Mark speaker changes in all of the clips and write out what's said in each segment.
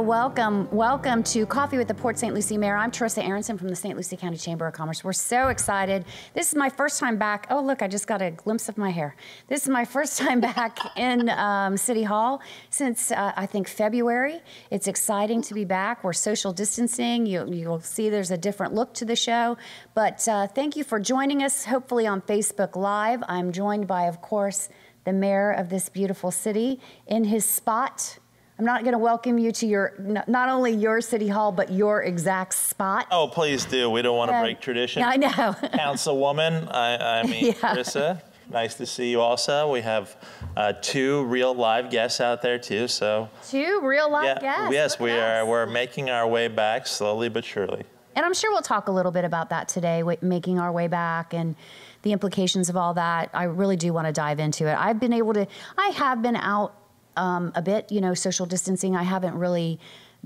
Speaker 1: Welcome, welcome to Coffee with the Port St. Lucie Mayor. I'm Terissa Aronson from the St. Lucie County Chamber of Commerce. We're so excited. This is my first time back. Oh, look, I just got a glimpse of my hair. This is my first time back in um, City Hall since uh, I think February. It's exciting to be back. We're social distancing. You, you'll see there's a different look to the show. But uh, thank you for joining us, hopefully on Facebook Live. I'm joined by, of course, the mayor of this beautiful city in his spot I'm not going to welcome you to your, not only your city hall, but your exact spot.
Speaker 2: Oh, please do. We don't want to break tradition.
Speaker 1: I know.
Speaker 2: Councilwoman, I, I mean, yeah. Carissa, nice to see you also. We have uh, two real live guests out there too, so.
Speaker 1: Two real live
Speaker 2: yeah,
Speaker 1: guests?
Speaker 2: Yes, we are. We're making our way back slowly but surely.
Speaker 1: And I'm sure we'll talk a little bit about that today, making our way back and the implications of all that. I really do want to dive into it. I've been able to, I have been out um, a bit, you know, social distancing. I haven't really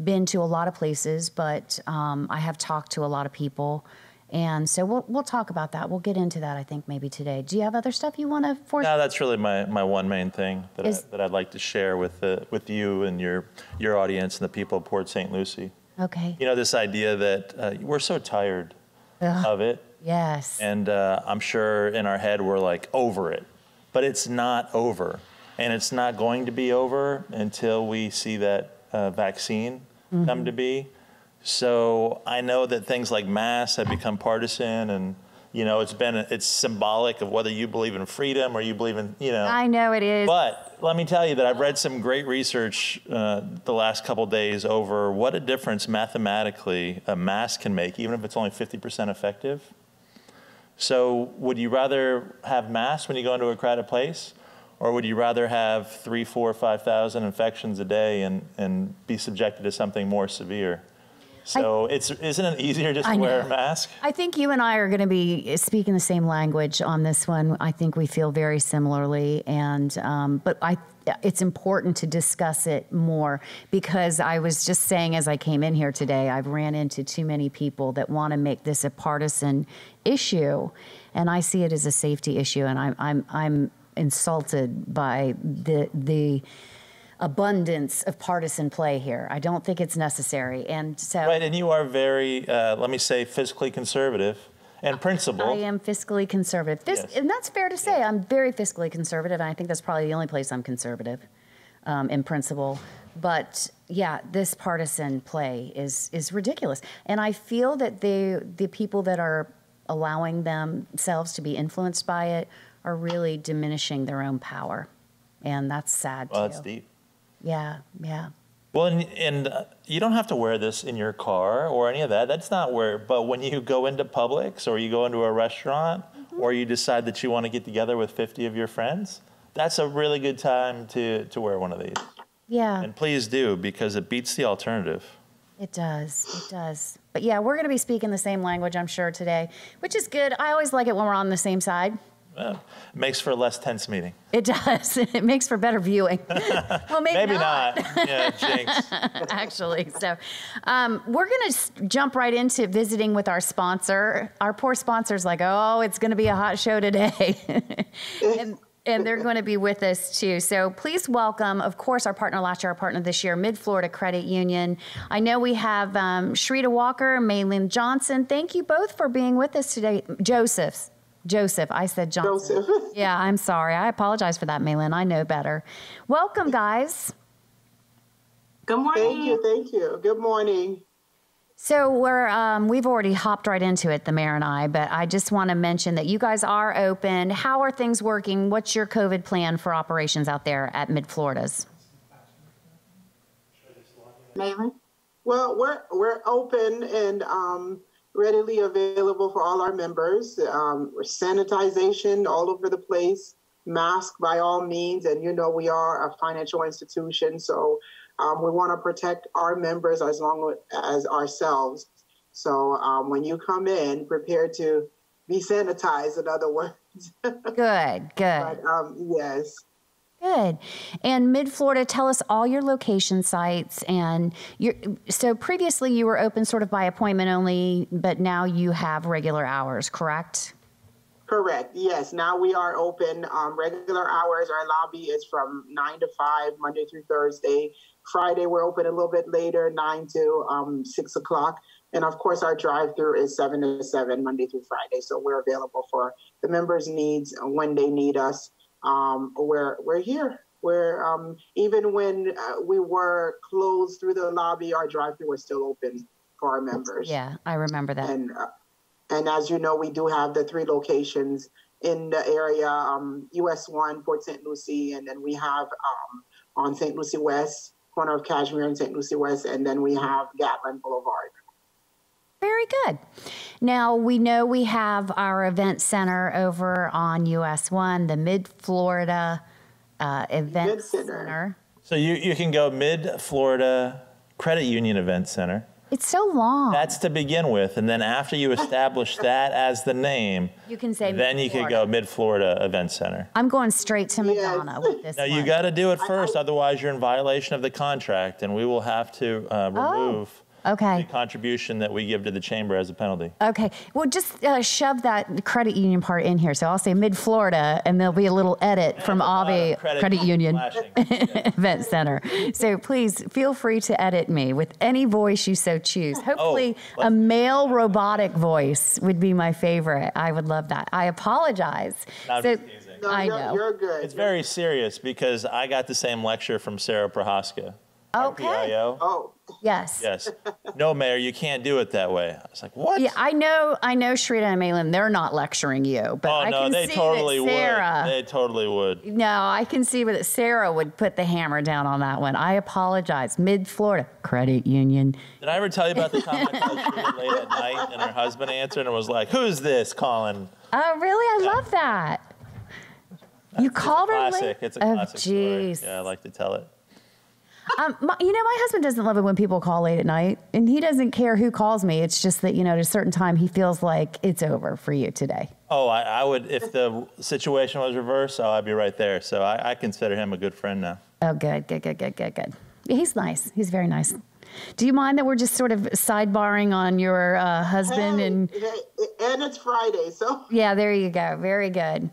Speaker 1: been to a lot of places, but um, I have talked to a lot of people. And so we'll, we'll talk about that. We'll get into that, I think, maybe today. Do you have other stuff you want to force?
Speaker 2: No, that's really my, my one main thing that, Is, I, that I'd like to share with, the, with you and your, your audience and the people of Port St. Lucie.
Speaker 1: Okay.
Speaker 2: You know, this idea that uh, we're so tired Ugh. of it.
Speaker 1: Yes.
Speaker 2: And uh, I'm sure in our head we're like over it, but it's not over and it's not going to be over until we see that uh, vaccine mm-hmm. come to be. So I know that things like masks have become partisan, and you know it's been it's symbolic of whether you believe in freedom or you believe in you know.
Speaker 1: I know it is.
Speaker 2: But let me tell you that I've read some great research uh, the last couple days over what a difference mathematically a mask can make, even if it's only 50% effective. So would you rather have masks when you go into a crowded place? Or would you rather have three, four, five thousand infections a day and, and be subjected to something more severe? So I, it's isn't it easier just to wear a mask?
Speaker 1: I think you and I are going to be speaking the same language on this one. I think we feel very similarly, and um, but I it's important to discuss it more because I was just saying as I came in here today, I've ran into too many people that want to make this a partisan issue, and I see it as a safety issue, and I'm I'm I'm insulted by the the abundance of partisan play here. I don't think it's necessary, and so
Speaker 2: right. And you are very, uh, let me say, fiscally conservative and principled. I
Speaker 1: am fiscally conservative, yes. and that's fair to say. Yes. I'm very fiscally conservative, and I think that's probably the only place I'm conservative um, in principle. But yeah, this partisan play is is ridiculous, and I feel that the the people that are allowing themselves to be influenced by it are really diminishing their own power. And that's sad
Speaker 2: well,
Speaker 1: too.
Speaker 2: that's deep.
Speaker 1: Yeah, yeah.
Speaker 2: Well, and, and uh, you don't have to wear this in your car or any of that. That's not where, but when you go into Publix or you go into a restaurant mm-hmm. or you decide that you want to get together with 50 of your friends, that's a really good time to, to wear one of these.
Speaker 1: Yeah.
Speaker 2: And please do because it beats the alternative.
Speaker 1: It does. It does. But yeah, we're going to be speaking the same language, I'm sure, today, which is good. I always like it when we're on the same side.
Speaker 2: Well, makes for a less tense meeting.
Speaker 1: It does. It makes for better viewing. well, maybe,
Speaker 2: maybe
Speaker 1: not.
Speaker 2: not. Yeah, jinx.
Speaker 1: Actually, so um, we're going to jump right into visiting with our sponsor. Our poor sponsor's like, oh, it's going to be a hot show today. and, and they're going to be with us too. So please welcome, of course, our partner last year, our partner this year, Mid Florida Credit Union. I know we have um, Shrita Walker, Maylin Johnson. Thank you both for being with us today. Josephs. Joseph. I said Johnson. Joseph. yeah, I'm sorry. I apologize for that, Malin. I know better. Welcome, guys.
Speaker 3: Good morning.
Speaker 4: Thank you. Thank you. Good morning.
Speaker 1: So we're um, we've already hopped right into it, the mayor and I. But I just want to mention that you guys are open. How are things working? What's your COVID plan for operations out there at Mid Florida's?
Speaker 4: Malin? Well, we're we're open and um, readily available for all our members. Um, sanitization all over the place, mask by all means, and you know we are a financial institution, so um, we want to protect our members as long as ourselves. So um, when you come in, prepare to be sanitized. In other words.
Speaker 1: good. Good. But,
Speaker 4: um, yes.
Speaker 1: Good. And Mid Florida, tell us all your location sites. And so previously you were open sort of by appointment only, but now you have regular hours, correct?
Speaker 4: Correct. Yes. Now we are open. Um, regular hours. Our lobby is from nine to five, Monday through Thursday, Friday, we're open a little bit later, 9 to um, 6 o'clock. And of course, our drive through is 7 to 7, Monday through Friday. So we're available for the members' needs when they need us. Um, we're, we're here. We're, um, even when uh, we were closed through the lobby, our drive through was still open for our members.
Speaker 1: Yeah, I remember that.
Speaker 4: And uh, and as you know, we do have the three locations in the area: um, US One, Port St. Lucie, and then we have um, on St. Lucie West, corner of Cashmere and St. Lucie West, and then we have Gatlin Boulevard.
Speaker 1: Very good. Now we know we have our event center over on US One, the Mid Florida uh, Event
Speaker 4: Event Center.
Speaker 1: Center.
Speaker 2: So you, you can go Mid Florida Credit Union Event Center.
Speaker 1: It's so long.
Speaker 2: That's to begin with, and then after you establish that as the name,
Speaker 1: You can say
Speaker 2: then you could go
Speaker 1: Mid-Florida.
Speaker 2: Event Center.
Speaker 1: I'm going straight to
Speaker 4: Yes.
Speaker 1: Madonna with this
Speaker 2: No, you got to do it first, otherwise you're in violation of the contract, and we will have to uh, remove
Speaker 1: Oh, Okay.
Speaker 2: contribution that we give to the chamber as a penalty.
Speaker 1: Okay. Well, just uh, shove that credit union part in here. So I'll say Mid Florida, and there'll be a little edit from Avi
Speaker 2: Uh,
Speaker 1: Credit, Union Event Center. So please feel free to edit me with any voice you so choose. Hopefully, a male robotic voice would be my favorite. I would love that. I apologize.
Speaker 2: No, I'm
Speaker 1: So-
Speaker 4: No,
Speaker 1: I
Speaker 4: you're,
Speaker 1: know.
Speaker 4: you're good.
Speaker 2: It's very serious because I got the same lecture from Sarah Prohaska. Our
Speaker 1: Okay.
Speaker 2: PIO.
Speaker 4: Oh,
Speaker 1: Yes.
Speaker 2: Yes. No, Mayor, you can't do it that way. I was like, what?
Speaker 1: Yeah, I know. I know. Shrita and Malin, they're not lecturing you, but
Speaker 2: oh,
Speaker 1: I
Speaker 2: no,
Speaker 1: can
Speaker 2: they
Speaker 1: see
Speaker 2: totally
Speaker 1: that Sarah.
Speaker 2: would. They totally would.
Speaker 1: No, I can see that Sarah would put the hammer down on that one. I apologize. Mid Florida Credit Union.
Speaker 2: Did I ever tell you about the time I called Shrita late at night and her husband answered and was like, who's this calling?
Speaker 1: Oh, really? I love that. You called her
Speaker 2: Classic.
Speaker 1: late.
Speaker 2: It's a
Speaker 1: oh,
Speaker 2: classic story.
Speaker 1: jeez.
Speaker 2: Yeah, I like to tell it.
Speaker 1: Um, my, you know, my husband doesn't love it when people call late at night, and he doesn't care who calls me. It's just that you know, at a certain time, he feels like it's over for you today.
Speaker 2: Oh, I, I would, if the situation was reversed, oh, I'd be right there. So I, I consider him a good friend now.
Speaker 1: Oh, good, good, good, good, good, good. He's nice. He's very nice. Do you mind that we're just sort of sidebarring on your uh, husband
Speaker 4: hey,
Speaker 1: and?
Speaker 4: hey, and it's Friday, so
Speaker 1: Yeah, there you go. Very good.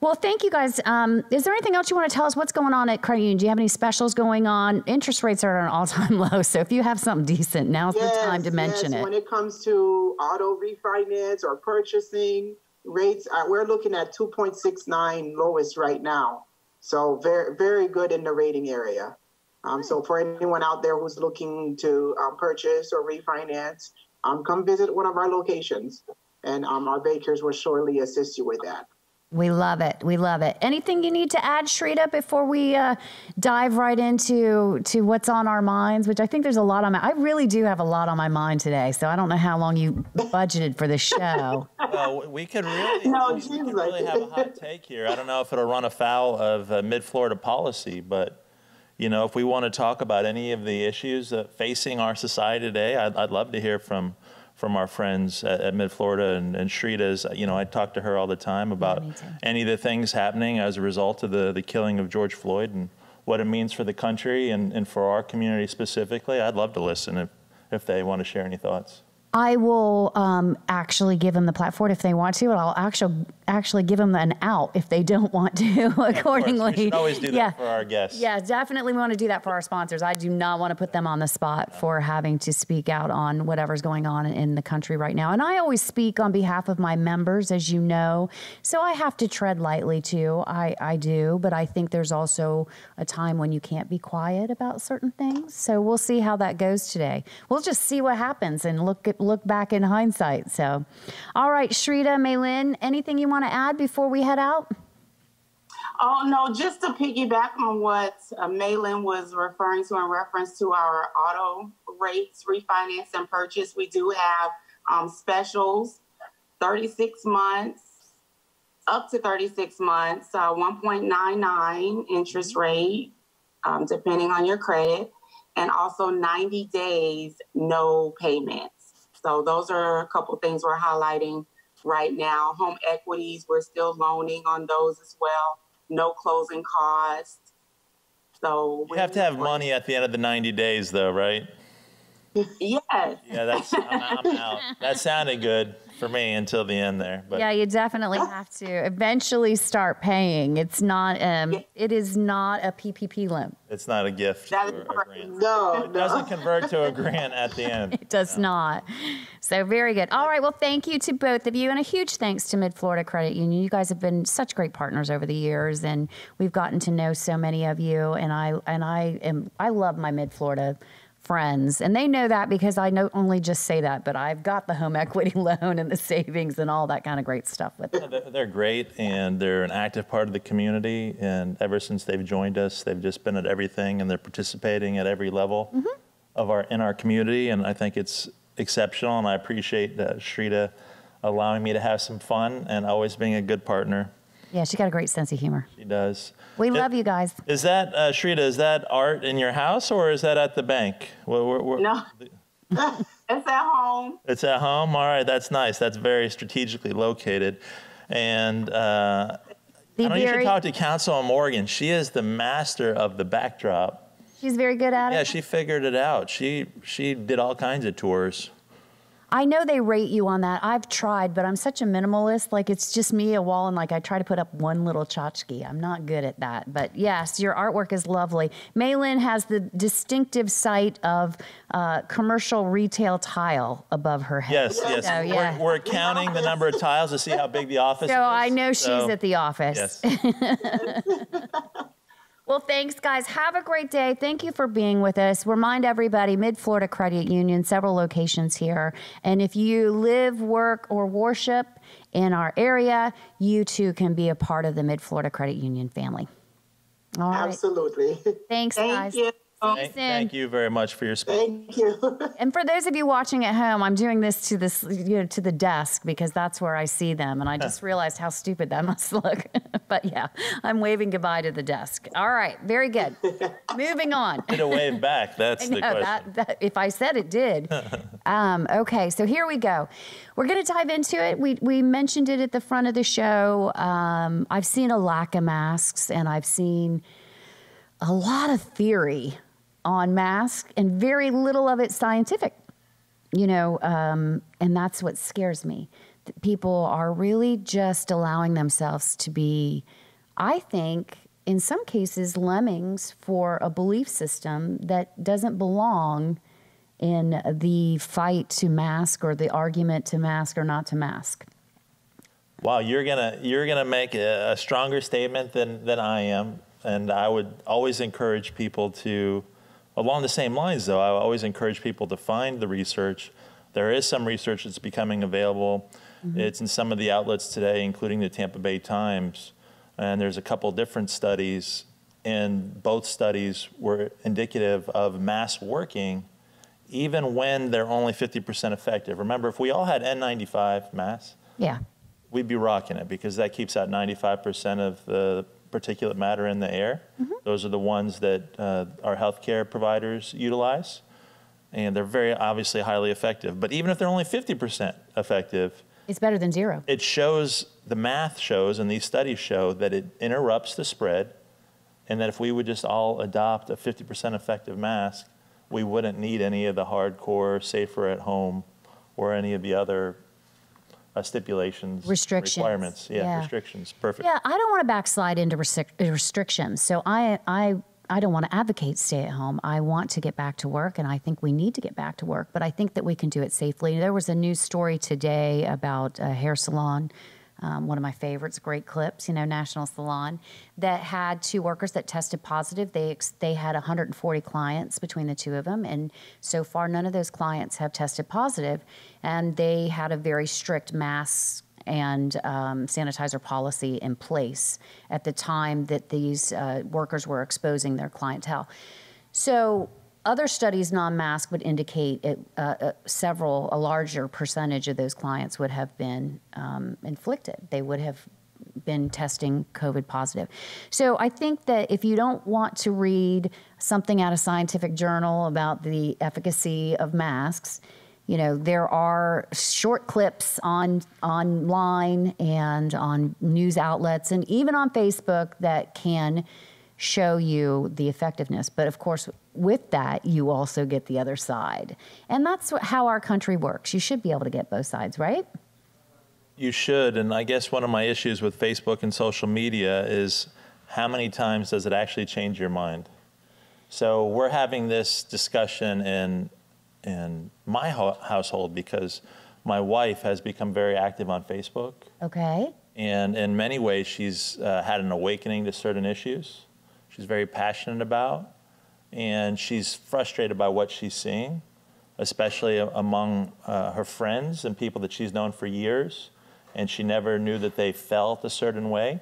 Speaker 1: Well, thank you guys. Um, is there anything else you want to tell us? What's going on at Credit Union? Do you have any specials going on? Interest rates are at an all-time low, so if you have something decent, now's the time to mention
Speaker 4: yes.
Speaker 1: it.
Speaker 4: When it comes to auto refinance or purchasing rates, uh, we're looking at 2.69 lowest right now. So very, very good in the rating area. Um, so for anyone out there who's looking to um, purchase or refinance, um, come visit one of our locations, and um, our bakers will surely assist you with that.
Speaker 1: We love it. We love it. Anything you need to add, Shrita, before we uh, dive right into to what's on our minds? Which I think there's a lot on my. I really do have a lot on my mind today, so I don't know how long you budgeted for the show.
Speaker 2: Well, we could really,
Speaker 4: No,
Speaker 2: we, we could really have a hot take here. I don't know if it'll run afoul of uh, mid-Florida policy, but you know, if we want to talk about any of the issues uh, facing our society today, I'd, I'd love to hear from from our friends at, at Mid-Florida and, and Shrita's. You know, I talk to her all the time about
Speaker 1: too.
Speaker 2: any of the things happening as a result of the the killing of George Floyd and what it means for the country and, and for our community specifically. I'd love to listen if if they want to share any thoughts.
Speaker 1: I will um, actually give them the platform if they want to, and I'll actually actually give them an out if they don't want to. Accordingly,
Speaker 2: we should always do that
Speaker 1: yeah.
Speaker 2: for our guests.
Speaker 1: Yeah, definitely we want to do that for our sponsors. I do not want to put them on the spot for having to speak out on whatever's going on in the country right now. And I always speak on behalf of my members, as you know. So I have to tread lightly too. I, I do, but I think there's also a time when you can't be quiet about certain things. So we'll see how that goes today. We'll just see what happens and look at, look back in hindsight. So, all right, Shrita, Maylin, anything you want to add before we head out?
Speaker 3: Oh, no, just to piggyback on what uh, was referring to in reference to our auto rates, refinance and purchase, we do have um, specials, 36 months, up to 36 months, uh, 1.99 interest rate, um, depending on your credit, and also 90 days, no payments. So those are a couple things we're highlighting right now. Home equities, we're still loaning on those as well. No closing costs. So
Speaker 2: You have to have money at the end of the 90 days, though, right?
Speaker 3: Yes.
Speaker 2: Yeah, that's I'm, I'm out. That sounded good for me until the end there. But
Speaker 1: Yeah, you definitely have to eventually start paying. It's not um it is not a PPP loan.
Speaker 2: it's not a gift
Speaker 3: That is
Speaker 2: or a grant.
Speaker 4: No,
Speaker 2: It
Speaker 4: no.
Speaker 2: doesn't convert to a grant at the end.
Speaker 1: It does not. So very good. All right. Well, thank you to both of you, and a huge thanks to Mid Florida Credit Union. You guys have been such great partners over the years, and we've gotten to know so many of you. And I and I am I love my Mid Florida friends, and they know that because I not only just say that, but I've got the home equity loan and the savings and all that kind of great stuff with them.
Speaker 2: They're- They're great, and they're an active part of the community. And ever since they've joined us, they've just been at everything, and they're participating at every level of our in our community. And I think it's exceptional. And I appreciate uh, Shrita allowing me to have some fun and always being a good partner.
Speaker 1: Yeah, she got a great sense of humor.
Speaker 2: She does.
Speaker 1: We
Speaker 2: It-
Speaker 1: love you guys.
Speaker 2: Is that uh, Shrita? Is that art in your house or is that at the bank? Where- where- where-
Speaker 3: No. It's at home.
Speaker 2: It's at home. All right, that's nice. That's very strategically located. And uh,
Speaker 1: The
Speaker 2: I know you should
Speaker 1: very-
Speaker 2: talk to Councilman Morgan. She is the master of the backdrop.
Speaker 1: She's very good at it.
Speaker 2: Yeah, she figured it out. She she did all kinds of tours.
Speaker 1: I know they rate you on that. I've tried, but I'm such a minimalist. Like it's just me, a wall, and like I try to put up one little tchotchke. I'm not good at that. But yes, your artwork is lovely. Maylin has the distinctive sight of uh, commercial retail tile above her head.
Speaker 2: Yes, yes.
Speaker 1: So, yeah.
Speaker 2: We're, we're counting the number of tiles to see how big the office is.
Speaker 1: So I know she's
Speaker 2: So,
Speaker 1: at the office.
Speaker 2: Yes.
Speaker 1: Well, thanks, guys. Have a great day. Thank you for being with us. Remind everybody Mid Florida Credit Union, several locations here. And if you live, work, or worship in our area, you too can be a part of the Mid Florida Credit Union family. All right.
Speaker 4: Absolutely.
Speaker 1: Thanks,
Speaker 3: Thank
Speaker 1: guys.
Speaker 3: you.
Speaker 1: See you
Speaker 2: Thank,
Speaker 1: soon.
Speaker 2: thank you very much for your support.
Speaker 4: Thank you.
Speaker 1: And for those of you watching at home, I'm doing this to this, you know, to the desk because that's where I see them, and I just realized how stupid that must look. but yeah, I'm waving goodbye to the desk. All right, very good. Moving on.
Speaker 2: Did a wave back. That's
Speaker 1: I
Speaker 2: the
Speaker 1: know
Speaker 2: question.
Speaker 1: that, that. If I said it did. um, okay, so here we go. We're going to dive into it. We we mentioned it at the front of the show. Um, I've seen a lack of masks, and I've seen a lot of theory on masks, and very little of it scientific. You know, um, and that's what scares me. People are really just allowing themselves to be, I think, in some cases, lemmings for a belief system that doesn't belong in the fight to mask or the argument to mask or not to mask.
Speaker 2: Wow, you're gonna you're gonna make a, a stronger statement than than I am, and I would always encourage people to, along the same lines though, I always encourage people to find the research. There is some research that's becoming available. Mm-hmm. It's in some of the outlets today, including the Tampa Bay Times, and there's a couple different studies, and both studies were indicative of mass working, even when they're only 50% effective. Remember, if we all had N95 masks
Speaker 1: Yeah.
Speaker 2: we'd be rocking it because that keeps out 95% of the particulate matter in the air. Those are the ones that uh, our healthcare providers utilize, and they're very obviously highly effective. But even if they're only 50% effective,
Speaker 1: It's better than zero.
Speaker 2: it shows the math shows and these studies show that it interrupts the spread, and that if we would just all adopt a 50% effective mask, we wouldn't need any of the hardcore safer at home or any of the other uh, stipulations,
Speaker 1: Restrictions.
Speaker 2: requirements. Yeah,
Speaker 1: Yeah.
Speaker 2: restrictions. Perfect.
Speaker 1: Yeah, I don't want to backslide into restric- restrictions. So I, I, I don't want to advocate stay at home. I want to get back to work, and I think we need to get back to work. But I think that we can do it safely. There was a news story today about a hair salon. Um, one of my favorites, Great Clips, you know, National Salon, that had two workers that tested positive. They ex- they had 140 clients between the two of them, and so far none of those clients have tested positive, and they had a very strict mask and um, sanitizer policy in place at the time that these uh, workers were exposing their clientele. So, other studies, non-mask, would indicate it, uh, uh, several, a larger percentage of those clients would have been um, inflicted. They would have been testing COVID positive. So I think that if you don't want to read something out of scientific journal about the efficacy of masks, you know there are short clips on online and on news outlets and even on Facebook that can show you the effectiveness. But of course, with that, you also get the other side. And that's how our country works. You should be able to get both sides, right?
Speaker 2: You should. And I guess one of my issues with Facebook and social media is how many times does it actually change your mind? So we're having this discussion in, in my ho- household because my wife has become very active on Facebook.
Speaker 1: Okay.
Speaker 2: And in many ways, she's uh, had an awakening to certain issues she's very passionate about. And she's frustrated by what she's seeing, especially among uh, her friends and people that she's known for years. And she never knew that they felt a certain way.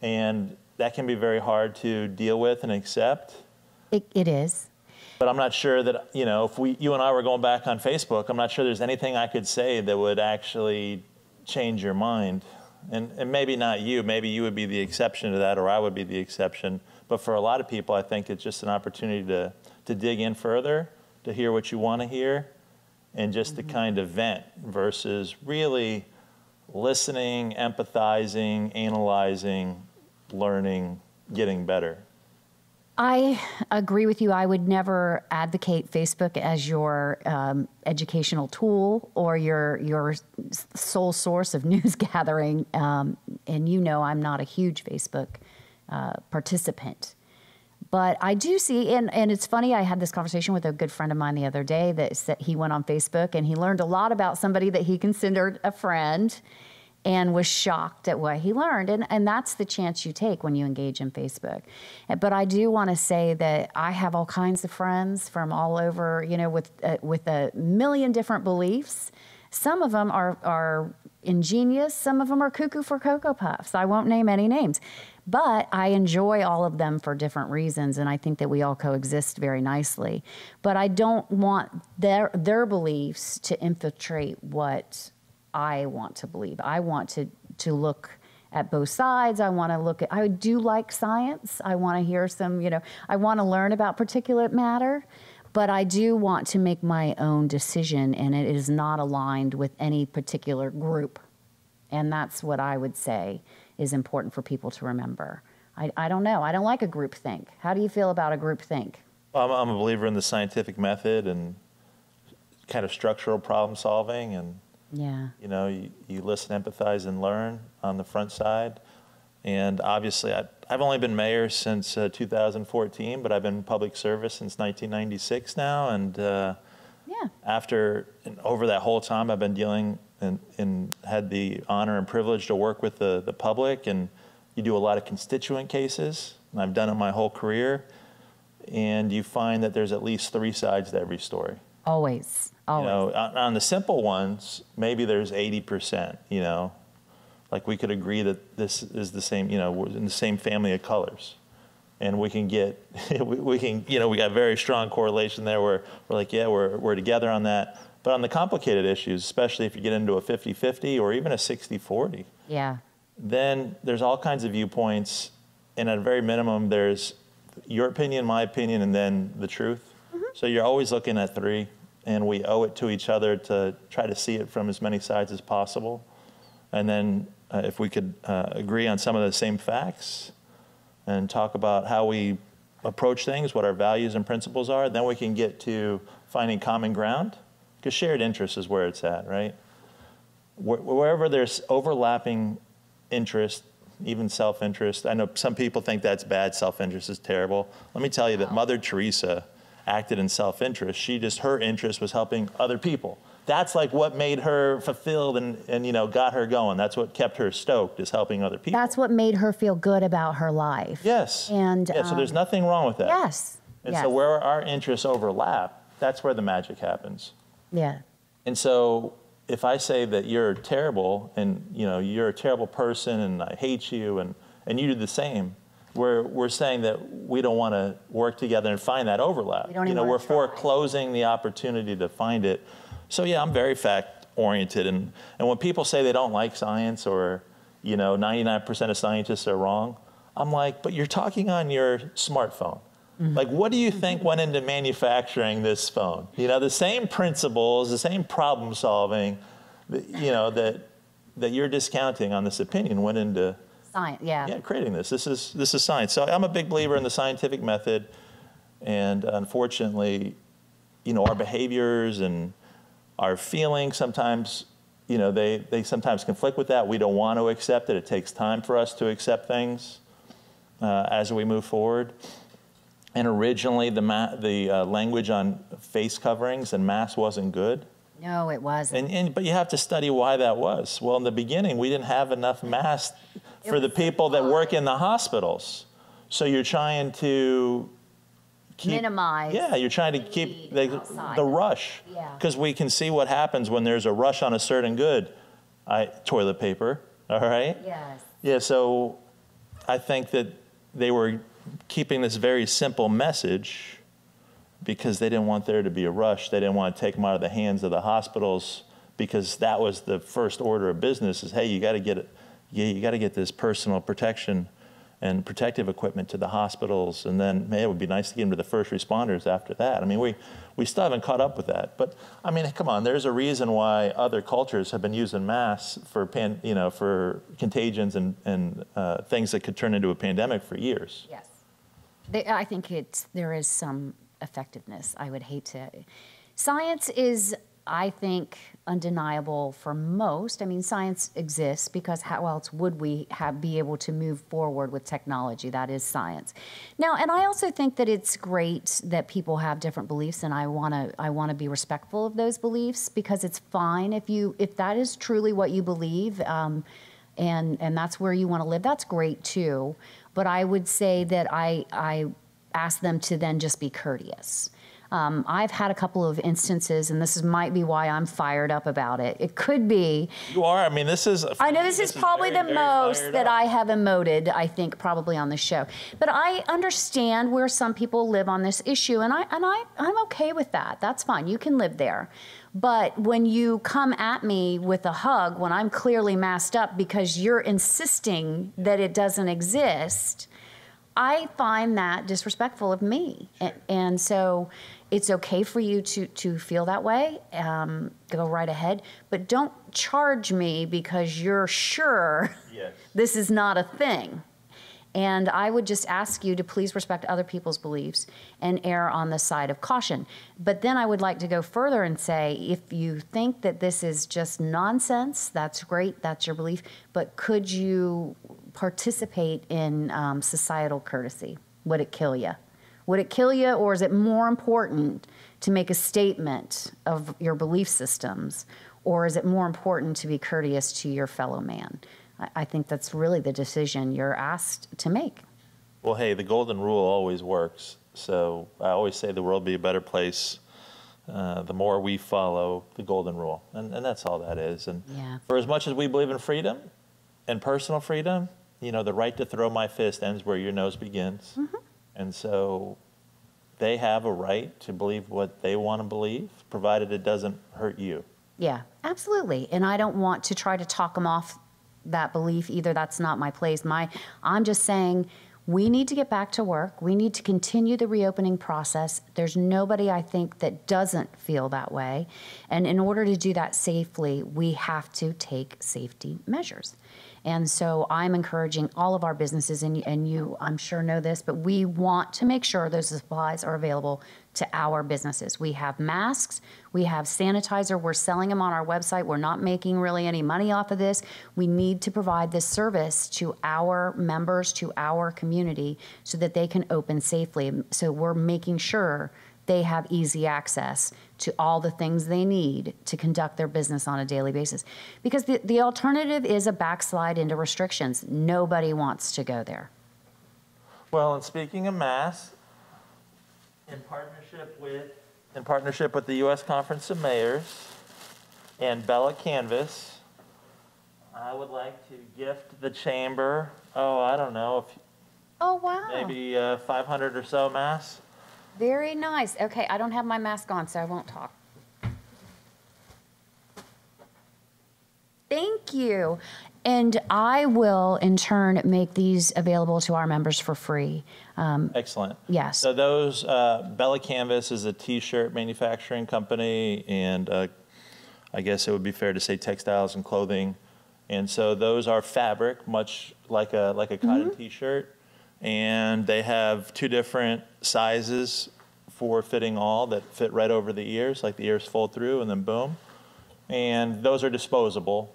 Speaker 2: And that can be very hard to deal with and accept.
Speaker 1: it, it is.
Speaker 2: But I'm not sure that, you know, if we, you and I were going back on Facebook, I'm not sure there's anything I could say that would actually change your mind. And, and maybe not you, maybe you would be the exception to that, or I would be the exception. But for a lot of people, I think it's just an opportunity to, to dig in further, to hear what you want to hear, and just mm-hmm. to kind of vent versus really listening, empathizing, analyzing, learning, getting better.
Speaker 1: I agree with you. I would never advocate Facebook as your um, educational tool or your your sole source of news gathering. Um, and you know, I'm not a huge Facebook uh, participant. But I do see, and, and it's funny, I had this conversation with a good friend of mine the other day that said he went on Facebook and he learned a lot about somebody that he considered a friend and was shocked at what he learned. And, and that's the chance you take when you engage in Facebook. But I do want to say that I have all kinds of friends from all over, you know, with, uh, with a million different beliefs. Some of them are, are ingenious, some of them are cuckoo for Cocoa Puffs. I won't name any names. But I enjoy all of them for different reasons, and I think that we all coexist very nicely. But I don't want their, their beliefs to infiltrate what I want to believe. I want to to look at both sides. I want to look at I do like science. I want to hear some, you know, I want to learn about particulate matter, but I do want to make my own decision and it is not aligned with any particular group. And that's what I would say is important for people to remember. I, I don't know. I don't like a group think. How do you feel about a group think?
Speaker 2: I'm, I'm a believer in the scientific method and kind of structural problem solving and
Speaker 1: yeah.
Speaker 2: You know, you, you listen, empathize, and learn on the front side. And obviously, I, have only been mayor since uh, 2014, but I've been in public service since 1996 now. And uh,
Speaker 1: yeah.
Speaker 2: after and over that whole time, I've been dealing and, and had the honor and privilege to work with the, the public. And you do a lot of constituent cases, and I've done it my whole career. And you find that there's at least three sides to every story.
Speaker 1: Always. Always.
Speaker 2: You know, on, on the simple ones, maybe there's 80%, you know, like we could agree that this is the same, you know, we're in the same family of colors. And we can get, we, we can, you know, we got very strong correlation there where we're like, yeah, we're, we're together on that. But on the complicated issues, especially if you get into a 50 50 or even a 60 40,
Speaker 1: yeah.
Speaker 2: then there's all kinds of viewpoints. And at a very minimum, there's your opinion, my opinion, and then the truth. Mm-hmm. So you're always looking at three and we owe it to each other to try to see it from as many sides as possible. And then uh, if we could uh, agree on some of the same facts and talk about how we approach things, what our values and principles are, then we can get to finding common ground. Because shared interest is where it's at, right? Wherever there's overlapping interest, even self interest, I know some people think that's bad, self interest is terrible. Let me tell you that Mother Teresa acted in self interest. She just, her interest was helping other people. That's like what made her fulfilled and, and, you know, got her going. That's what kept her stoked, is helping other people.
Speaker 1: That's what made her feel good about her life.
Speaker 2: Yes.
Speaker 1: And
Speaker 2: yeah, um, so there's um, nothing wrong with that.
Speaker 1: Yes.
Speaker 2: And
Speaker 1: yes.
Speaker 2: so where our interests overlap, that's where the magic happens.
Speaker 1: Yeah.
Speaker 2: And so if I say that you're terrible and you know you're a terrible person and I hate you and, and you do the same, we're, we're saying that we don't want to work together and find that overlap.
Speaker 1: you
Speaker 2: know, we're foreclosing the opportunity to find it. So yeah, I'm very fact oriented, and and when people say they don't like science or you know 99% of scientists are wrong, I'm like, but you're talking on your smartphone. Mm-hmm. Like, what do you think went into manufacturing this phone? You know, the same principles, the same problem solving, you know, that that you're discounting on this opinion went into
Speaker 1: Science, yeah.
Speaker 2: yeah, creating this. This is this is science. So I'm a big believer in the scientific method, and unfortunately, you know, our behaviors and our feelings sometimes, you know, they they sometimes conflict with that. We don't want to accept it. It takes time for us to accept things uh, as we move forward. And originally, the ma- the uh, language on face coverings and masks wasn't good.
Speaker 1: No, it wasn't.
Speaker 2: And, and but you have to study why that was. Well, in the beginning, we didn't have enough masks for the people that work in the hospitals. So you're trying to keep,
Speaker 1: Minimize
Speaker 2: Yeah, you're trying to keep the,
Speaker 1: outside.
Speaker 2: the rush.
Speaker 1: Yeah.
Speaker 2: Because we can see what happens when there's a rush on a certain good. I toilet paper. All right.
Speaker 1: Yes.
Speaker 2: Yeah. So I think that they were keeping this very simple message because they didn't want there to be a rush. They didn't want to take them out of the hands of the hospitals because that was the first order of business is, hey, you got to get it, you, got to get this personal protection and protective equipment to the hospitals. And then, man, it would be nice to get them to the first responders after that. I mean, we, we still haven't caught up with that. But I mean, come on, there's a reason why other cultures have been using masks for, pan, you know, for contagions and, and uh, things that could turn into a pandemic for years.
Speaker 1: Yes. They, I think it's, there is some effectiveness. I would hate to. Science is, I think, undeniable for most. I mean, science exists because how else would we have, be able to move forward with technology? That is science. Now, and I also think that it's great that people have different beliefs, and I want to I want to be respectful of those beliefs because it's fine if you if that is truly what you believe. Um, and and that's where you want to live. That's great too. But I would say that I I ask them to then just be courteous. Um, I've had a couple of instances, and this is, might be why I'm fired up about it. It could be.
Speaker 2: You are. I mean, this is.
Speaker 1: I know this, is probably
Speaker 2: very,
Speaker 1: the
Speaker 2: very
Speaker 1: most that
Speaker 2: up.
Speaker 1: I have emoted, I think, probably on the show. But I understand where some people live on this issue, and I and I I'm okay with that. That's fine. You can live there. But when you come at me with a hug when I'm clearly masked up because you're insisting that it doesn't exist, I find that disrespectful of me. A- And, so it's okay for you to, to feel that way. Um, go right ahead. But don't charge me because you're sure
Speaker 2: Yes.
Speaker 1: this is not a thing. And I would just ask you to please respect other people's beliefs and err on the side of caution. But then I would like to go further and say if you think that this is just nonsense, that's great, that's your belief, but could you participate in um, societal courtesy? Would it kill you? Would it kill you, or is it more important to make a statement of your belief systems, or is it more important to be courteous to your fellow man? I, I think that's really the decision you're asked to make.
Speaker 2: Well, hey, the golden rule always works. So I always say the world be a better place uh, the more we follow the golden rule. And, and that's all that is. And
Speaker 1: Yeah.
Speaker 2: for as much as we believe in freedom and personal freedom, you know, the right to throw my fist ends where your nose begins.
Speaker 1: Mm-hmm.
Speaker 2: And so they have a right to believe what they want to believe, provided it doesn't hurt you.
Speaker 1: Yeah, absolutely. And I don't want to try to talk them off that belief either. That's not my place. My, I'm just saying we need to get back to work. We need to continue the reopening process. There's nobody I think that doesn't feel that way. And in order to do that safely, we have to take safety measures. And so I'm encouraging all of our businesses, and, and you, I'm sure, know this, but we want to make sure those supplies are available to our businesses. We have masks, we have sanitizer, we're selling them on our website. We're not making really any money off of this. We need to provide this service to our members, to our community, so that they can open safely. So we're making sure they have easy access to all the things they need to conduct their business on a daily basis. Because the, the alternative is a backslide into restrictions. Nobody wants to go there.
Speaker 2: Well, and speaking of mass, in partnership with in partnership with the U.S. Conference of Mayors and Bella Canvas, I would like to gift the chamber. Oh, I don't know, if
Speaker 1: Oh, wow.
Speaker 2: maybe uh, 500 or so masks.
Speaker 1: Very nice. Okay, I don't have my mask on, so I won't talk. Thank you. And I will, in turn, make these available to our members for free. Um,
Speaker 2: Excellent.
Speaker 1: yes.
Speaker 2: So those uh, Bella Canvas is a T-shirt manufacturing company, and uh, I guess it would be fair to say textiles and clothing And so those are fabric, much like a like a cotton t-shirt, and they have two different sizes for fitting all that fit right over the ears, like the ears fold through and then boom. And those are disposable.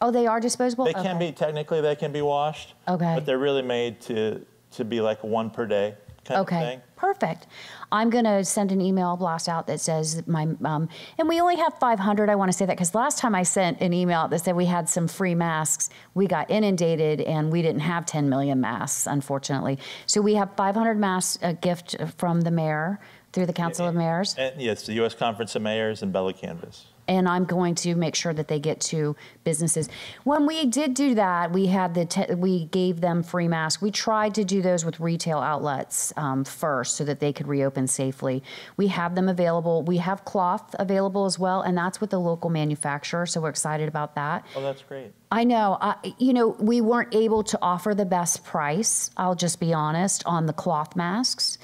Speaker 1: Oh, they are disposable?
Speaker 2: They can be technically they can be washed.
Speaker 1: Okay.
Speaker 2: But they're really made to to be like one per day
Speaker 1: Okay, perfect. I'm going to send an email blast out that says my, um, and we only have 500. I want to say that because last time I sent an email that said we had some free masks, we got inundated and we didn't have 10 million masks, unfortunately. So we have 500 masks, a gift from the mayor through the Council of Mayors.
Speaker 2: And yes, the U.S. Conference of Mayors and Bella Canvas.
Speaker 1: And I'm going to make sure that they get to businesses. When we did do that, we had the te- we gave them free masks. We tried to do those with retail outlets um, first, so that they could reopen safely. We have them available. We have cloth available as well, and that's with the local manufacturer. So we're excited about that.
Speaker 2: Oh, that's great.
Speaker 1: I know. I, you know, we weren't able to offer the best price. I'll just be honest on the cloth masks.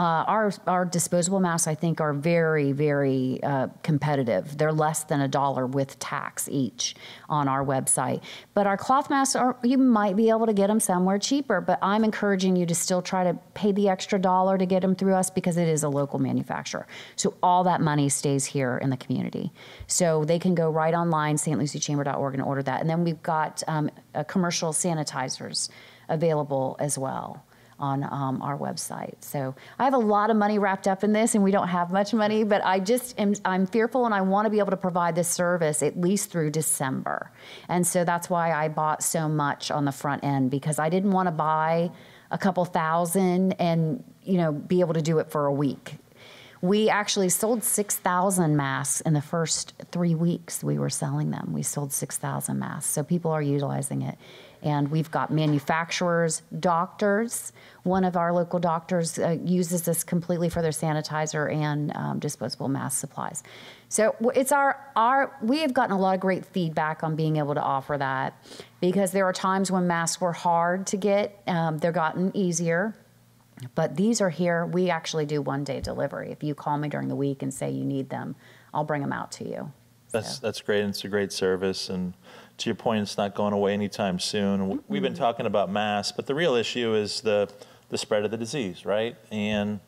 Speaker 1: Uh, our our disposable masks, I think, are very very uh, competitive. They're less than a dollar with tax each on our website. But our cloth masks are you might be able to get them somewhere cheaper. But I'm encouraging you to still try to pay the extra dollar to get them through us because it is a local manufacturer. So all that money stays here in the community. So they can go right online, stluciechamber.org, and order that. And then we've got um, commercial sanitizers available as well on um, our website. So I have a lot of money wrapped up in this, and we don't have much money, but I just am I'm fearful, and I want to be able to provide this service at least through December. And so that's why I bought so much on the front end because I didn't want to buy a couple thousand and you know be able to do it for a week. We actually sold 6,000 masks in the first three weeks we were selling them. We sold 6,000 masks. So people are utilizing it. And we've got manufacturers, doctors. One of our local doctors uh, uses this completely for their sanitizer and um, disposable mask supplies. So it's our, our, we have gotten a lot of great feedback on being able to offer that because there are times when masks were hard to get, um, they're gotten easier. But these are here. We actually do one day delivery. If you call me during the week and say you need them, I'll bring them out to you.
Speaker 2: That's
Speaker 1: So-
Speaker 2: that's great. and It's a great service, and to your point, it's not going away anytime soon. W- We've been talking about masks, but the real issue is the the spread of the disease, right? And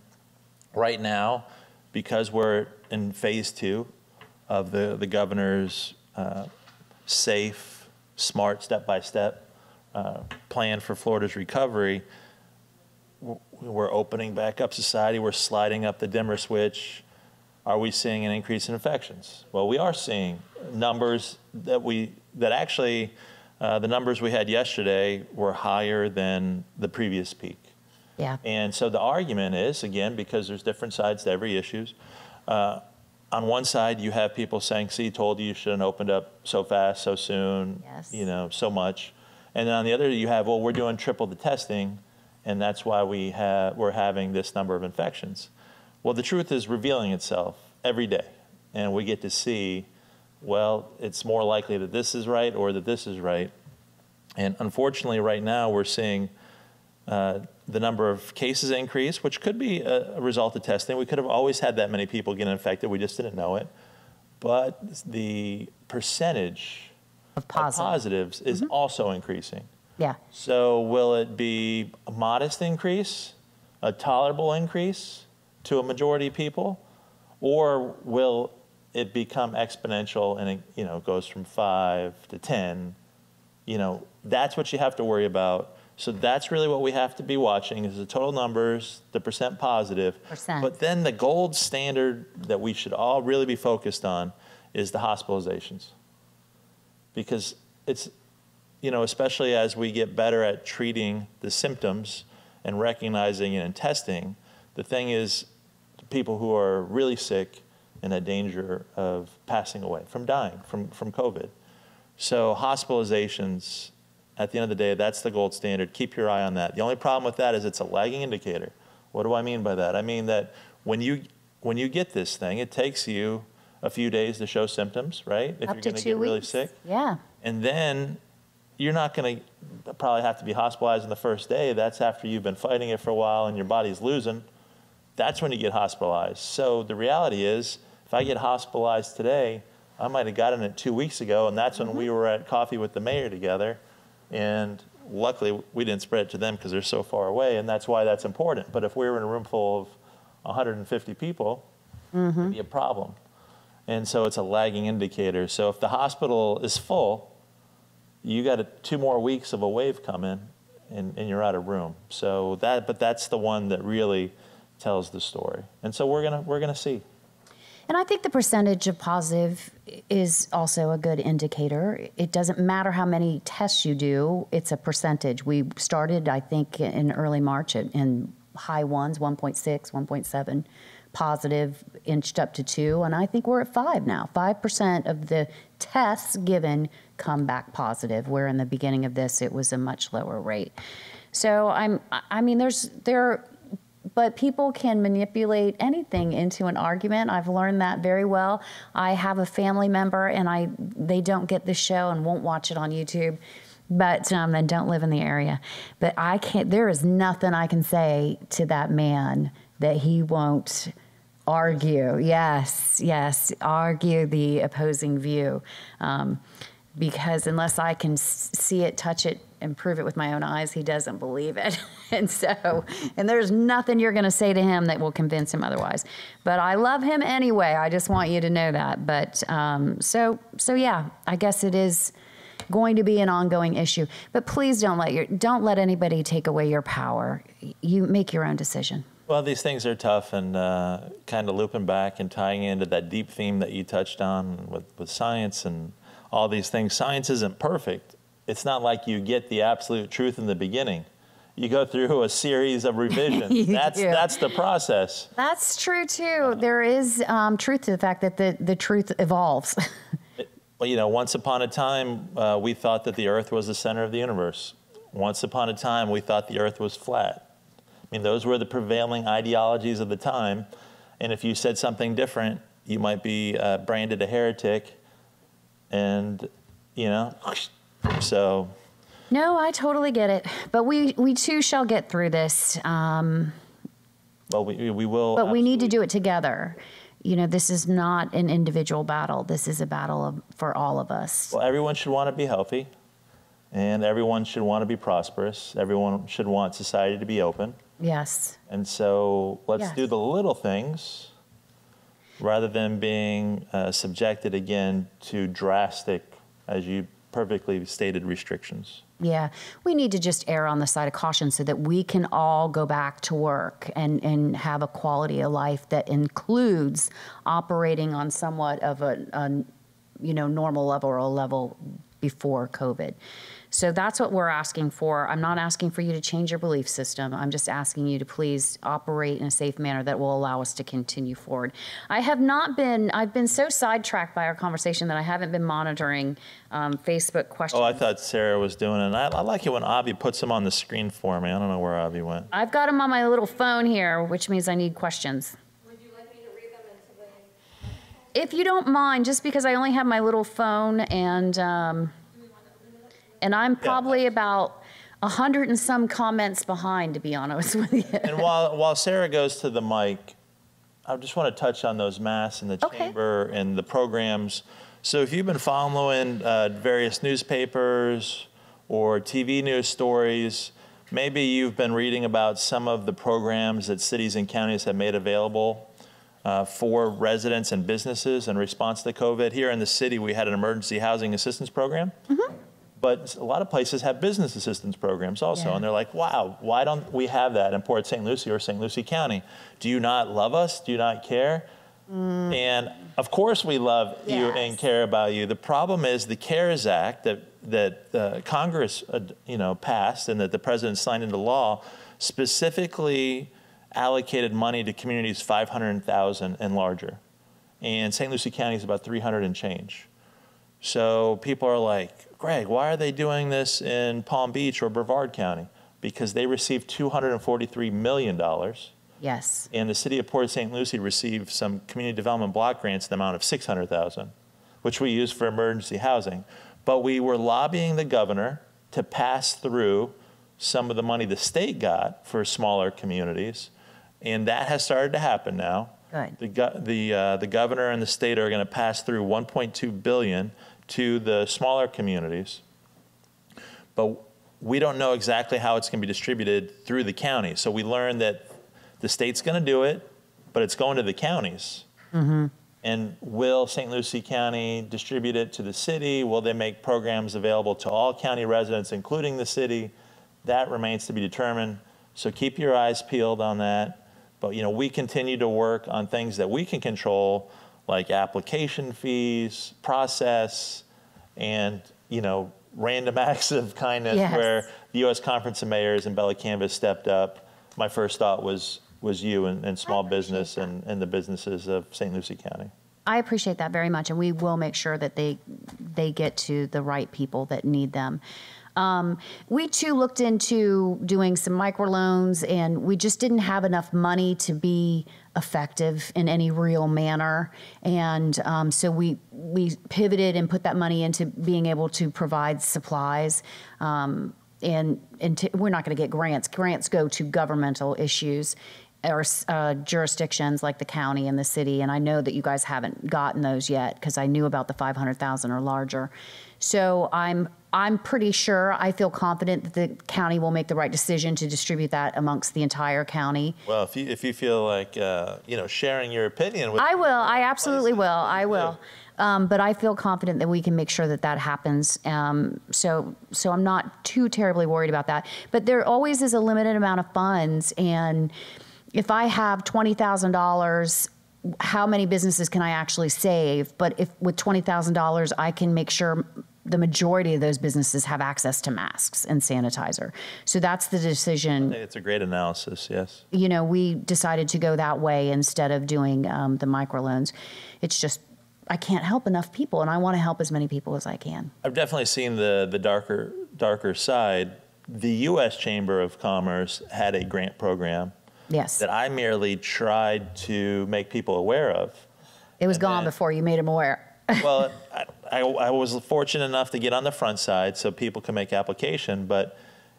Speaker 2: right now, because we're in phase two of the the governor's uh, safe, smart, step by step plan for Florida's recovery, we're opening back up society. We're sliding up the dimmer switch are we seeing an increase in infections? Well, we are seeing numbers that we that actually uh, the numbers we had yesterday were higher than the previous peak.
Speaker 1: Yeah.
Speaker 2: And so the argument is again because there's different sides to every issues. Uh, on one side, you have people saying, "See, told you you shouldn't opened up so fast, so soon,
Speaker 1: Yes.
Speaker 2: you know, so much." And then on the other, you have, "Well, we're doing triple the testing, and that's why we have we're having this number of infections." Well, the truth is revealing itself every day, and we get to see, well, it's more likely that this is right or that this is right. And unfortunately, right now, we're seeing uh, the number of cases increase, which could be a, a result of testing. We could have always had that many people get infected, we just didn't know it. But the percentage
Speaker 1: Of
Speaker 2: of positives is also increasing.
Speaker 1: Yeah.
Speaker 2: So will it be a modest increase, a tolerable increase to a majority of people, or will it become exponential and it you know goes from five to ten? You know that's what you have to worry about. So that's really what we have to be watching is the total numbers, the percent positive.
Speaker 1: Percent.
Speaker 2: But then the gold standard that we should all really be focused on is the hospitalizations. Because it's you know, especially as we get better at treating the symptoms and recognizing and testing, the thing is, people who are really sick and at danger of passing away from dying from, from COVID. So, hospitalizations, at the end of the day, that's the gold standard. Keep your eye on that. The only problem with that is it's a lagging indicator. What do I mean by that? I mean that when you, when you get this thing, it takes you a few days to show symptoms, right? If
Speaker 1: Up
Speaker 2: you're
Speaker 1: to
Speaker 2: going to
Speaker 1: two
Speaker 2: get really
Speaker 1: weeks.
Speaker 2: sick.
Speaker 1: Yeah.
Speaker 2: And then you're not going to probably have to be hospitalized in the first day. That's after you've been fighting it for a while and your body's losing. That's when you get hospitalized. So the reality is, if I get hospitalized today, I might have gotten it two weeks ago, and that's when
Speaker 1: Mm-hmm.
Speaker 2: we were at coffee with the mayor together. And luckily, we didn't spread it to them because they're so far away, and that's why that's important. But if we were in a room full of 150 people,
Speaker 1: Mm-hmm.
Speaker 2: it'd be a problem. And so it's a lagging indicator. So if the hospital is full, you got a, two more weeks of a wave coming, and, and you're out of room. So that, but that's the one that really tells the story. And so we're gonna we're gonna see.
Speaker 1: And I think the percentage of positive is also a good indicator. It doesn't matter how many tests you do, it's a percentage. We started, I think, in early March in high ones 1.6, 1.7 positive, inched up to two. And I think we're at five now. 5% of the tests given come back positive, where in the beginning of this, it was a much lower rate. So I'm, I mean, there's, there, but people can manipulate anything into an argument. I've learned that very well. I have a family member, and I they don't get the show and won't watch it on YouTube, but um, and don't live in the area. But I can't. There is nothing I can say to that man that he won't argue. Yes, yes, argue the opposing view. Um, because unless I can see it, touch it, and prove it with my own eyes, he doesn't believe it. and so, and there's nothing you're going to say to him that will convince him otherwise. But I love him anyway. I just want you to know that. But um, so, so yeah, I guess it is going to be an ongoing issue. But please don't let your don't let anybody take away your power. You make your own decision.
Speaker 2: Well, these things are tough, and uh, kind of looping back and tying into that deep theme that you touched on with, with science and all these things. Science isn't perfect. It's not like you get the absolute truth in the beginning. You go through a series of revisions. That's
Speaker 1: do.
Speaker 2: that's the process.
Speaker 1: That's true too. There is um, truth to the fact that the, the truth evolves.
Speaker 2: Well, you know, once upon a time, uh, we thought that the Earth was the center of the universe. Once upon a time, we thought the Earth was flat. I mean, those were the prevailing ideologies of the time. And if you said something different, you might be uh, branded a heretic. And, you know, so
Speaker 1: no, I totally get it. But we, we too shall get through this. Um,
Speaker 2: well, we, we will.
Speaker 1: but we need to do it together. You know, this is not an individual battle. This is a battle of, for all of us.
Speaker 2: Well, everyone should want to be healthy, and everyone should want to be prosperous. Everyone should want society to be open.
Speaker 1: Yes.
Speaker 2: And so let's
Speaker 1: Yes.
Speaker 2: do the little things rather than being uh, subjected again to drastic, as you perfectly stated, restrictions.
Speaker 1: Yeah, we need to just err on the side of caution so that we can all go back to work and, and have a quality of life that includes operating on somewhat of a, a you know normal level or a level before COVID. So that's what we're asking for. I'm not asking for you to change your belief system. I'm just asking you to please operate in a safe manner that will allow us to continue forward. I have not been, I've been so sidetracked by our conversation that I haven't been monitoring um, Facebook questions.
Speaker 2: Oh, I thought Sarah was doing it. I, I like it when Avi puts them on the screen for me. I don't know where Avi went.
Speaker 1: I've got them on my little phone here, which means I need questions.
Speaker 5: Would you like me to read them?
Speaker 1: If you don't mind, just because I only have my little phone and um, and I'm probably about a hundred and some comments behind, to be honest with you.
Speaker 2: And while, while Sarah goes to the mic, I just want to touch on those masks in the
Speaker 1: Okay.
Speaker 2: chamber and the programs. So if you've been following uh, various newspapers or TV news stories, maybe you've been reading about some of the programs that cities and counties have made available uh, for residents and businesses in response to COVID. Here in the city, we had an emergency housing assistance program. But a lot of places have business assistance programs also,
Speaker 1: Yeah.
Speaker 2: and they're like, "Wow, why don't we have that in Port St. Lucie or St. Lucie County? Do you not love us? Do you not care?" And of course, we love you and care about you. The problem is the CARES Act that that uh, Congress, uh, you know, passed and that the president signed into law, specifically allocated money to communities 500,000 and larger, and St. Lucie County is about 300 and change. So people are like, Greg, why are they doing this in Palm Beach or Brevard County? Because they received $243 million,
Speaker 1: yes.
Speaker 2: and the city of Port St. Lucie received some community development block grants in the amount of 600,000, which we used for emergency housing. But we were lobbying the governor to pass through some of the money the state got for smaller communities, and that has started to happen now.
Speaker 1: Good.
Speaker 2: The, the, uh, the governor and the state are going to pass through 1.2 billion to the smaller communities. But we don't know exactly how it's going to be distributed through the county. So we learned that the state's going to do it, but it's going to the counties. Mm-hmm. And will St. Lucie County distribute it to the city? Will they make programs available to all county residents, including the city? That remains to be determined. So keep your eyes peeled on that. But you know, we continue to work on things that we can control, like application fees, process, and you know, random acts of kindness
Speaker 1: Yes.
Speaker 2: where the U.S. Conference of Mayors and Bella Canvas stepped up. My first thought was was you and, and small business and, and the businesses of St. Lucie County.
Speaker 1: I appreciate that very much, and we will make sure that they they get to the right people that need them. Um, we too looked into doing some microloans, and we just didn't have enough money to be effective in any real manner. And um, so we we pivoted and put that money into being able to provide supplies. Um, and and to, we're not going to get grants. Grants go to governmental issues or uh, jurisdictions like the county and the city. And I know that you guys haven't gotten those yet because I knew about the 500,000 or larger. So I'm I'm pretty sure I feel confident that the county will make the right decision to distribute that amongst the entire county.
Speaker 2: Well, if you if you feel like uh, you know sharing your opinion with
Speaker 1: I will. I absolutely will. I will. Um, but I feel confident that we can make sure that that happens. Um, so, so I'm not too terribly worried about that. But there always is a limited amount of funds, and if I have twenty thousand dollars, how many businesses can I actually save? But if with twenty thousand dollars, I can make sure the majority of those businesses have access to masks and sanitizer. So that's the decision
Speaker 2: it's a great analysis. Yes.
Speaker 1: you know, we decided to go that way instead of doing um, the microloans. It's just I can't help enough people, and I want to help as many people as I can.
Speaker 2: I've definitely seen the the darker darker side. The U.S. Chamber of Commerce had a grant program
Speaker 1: Yes,
Speaker 2: that I merely tried to make people aware of.
Speaker 1: it was
Speaker 2: and
Speaker 1: gone
Speaker 2: then-
Speaker 1: before you made them aware.
Speaker 2: Well, I, I, I was fortunate enough to get on the front side so people can make application, but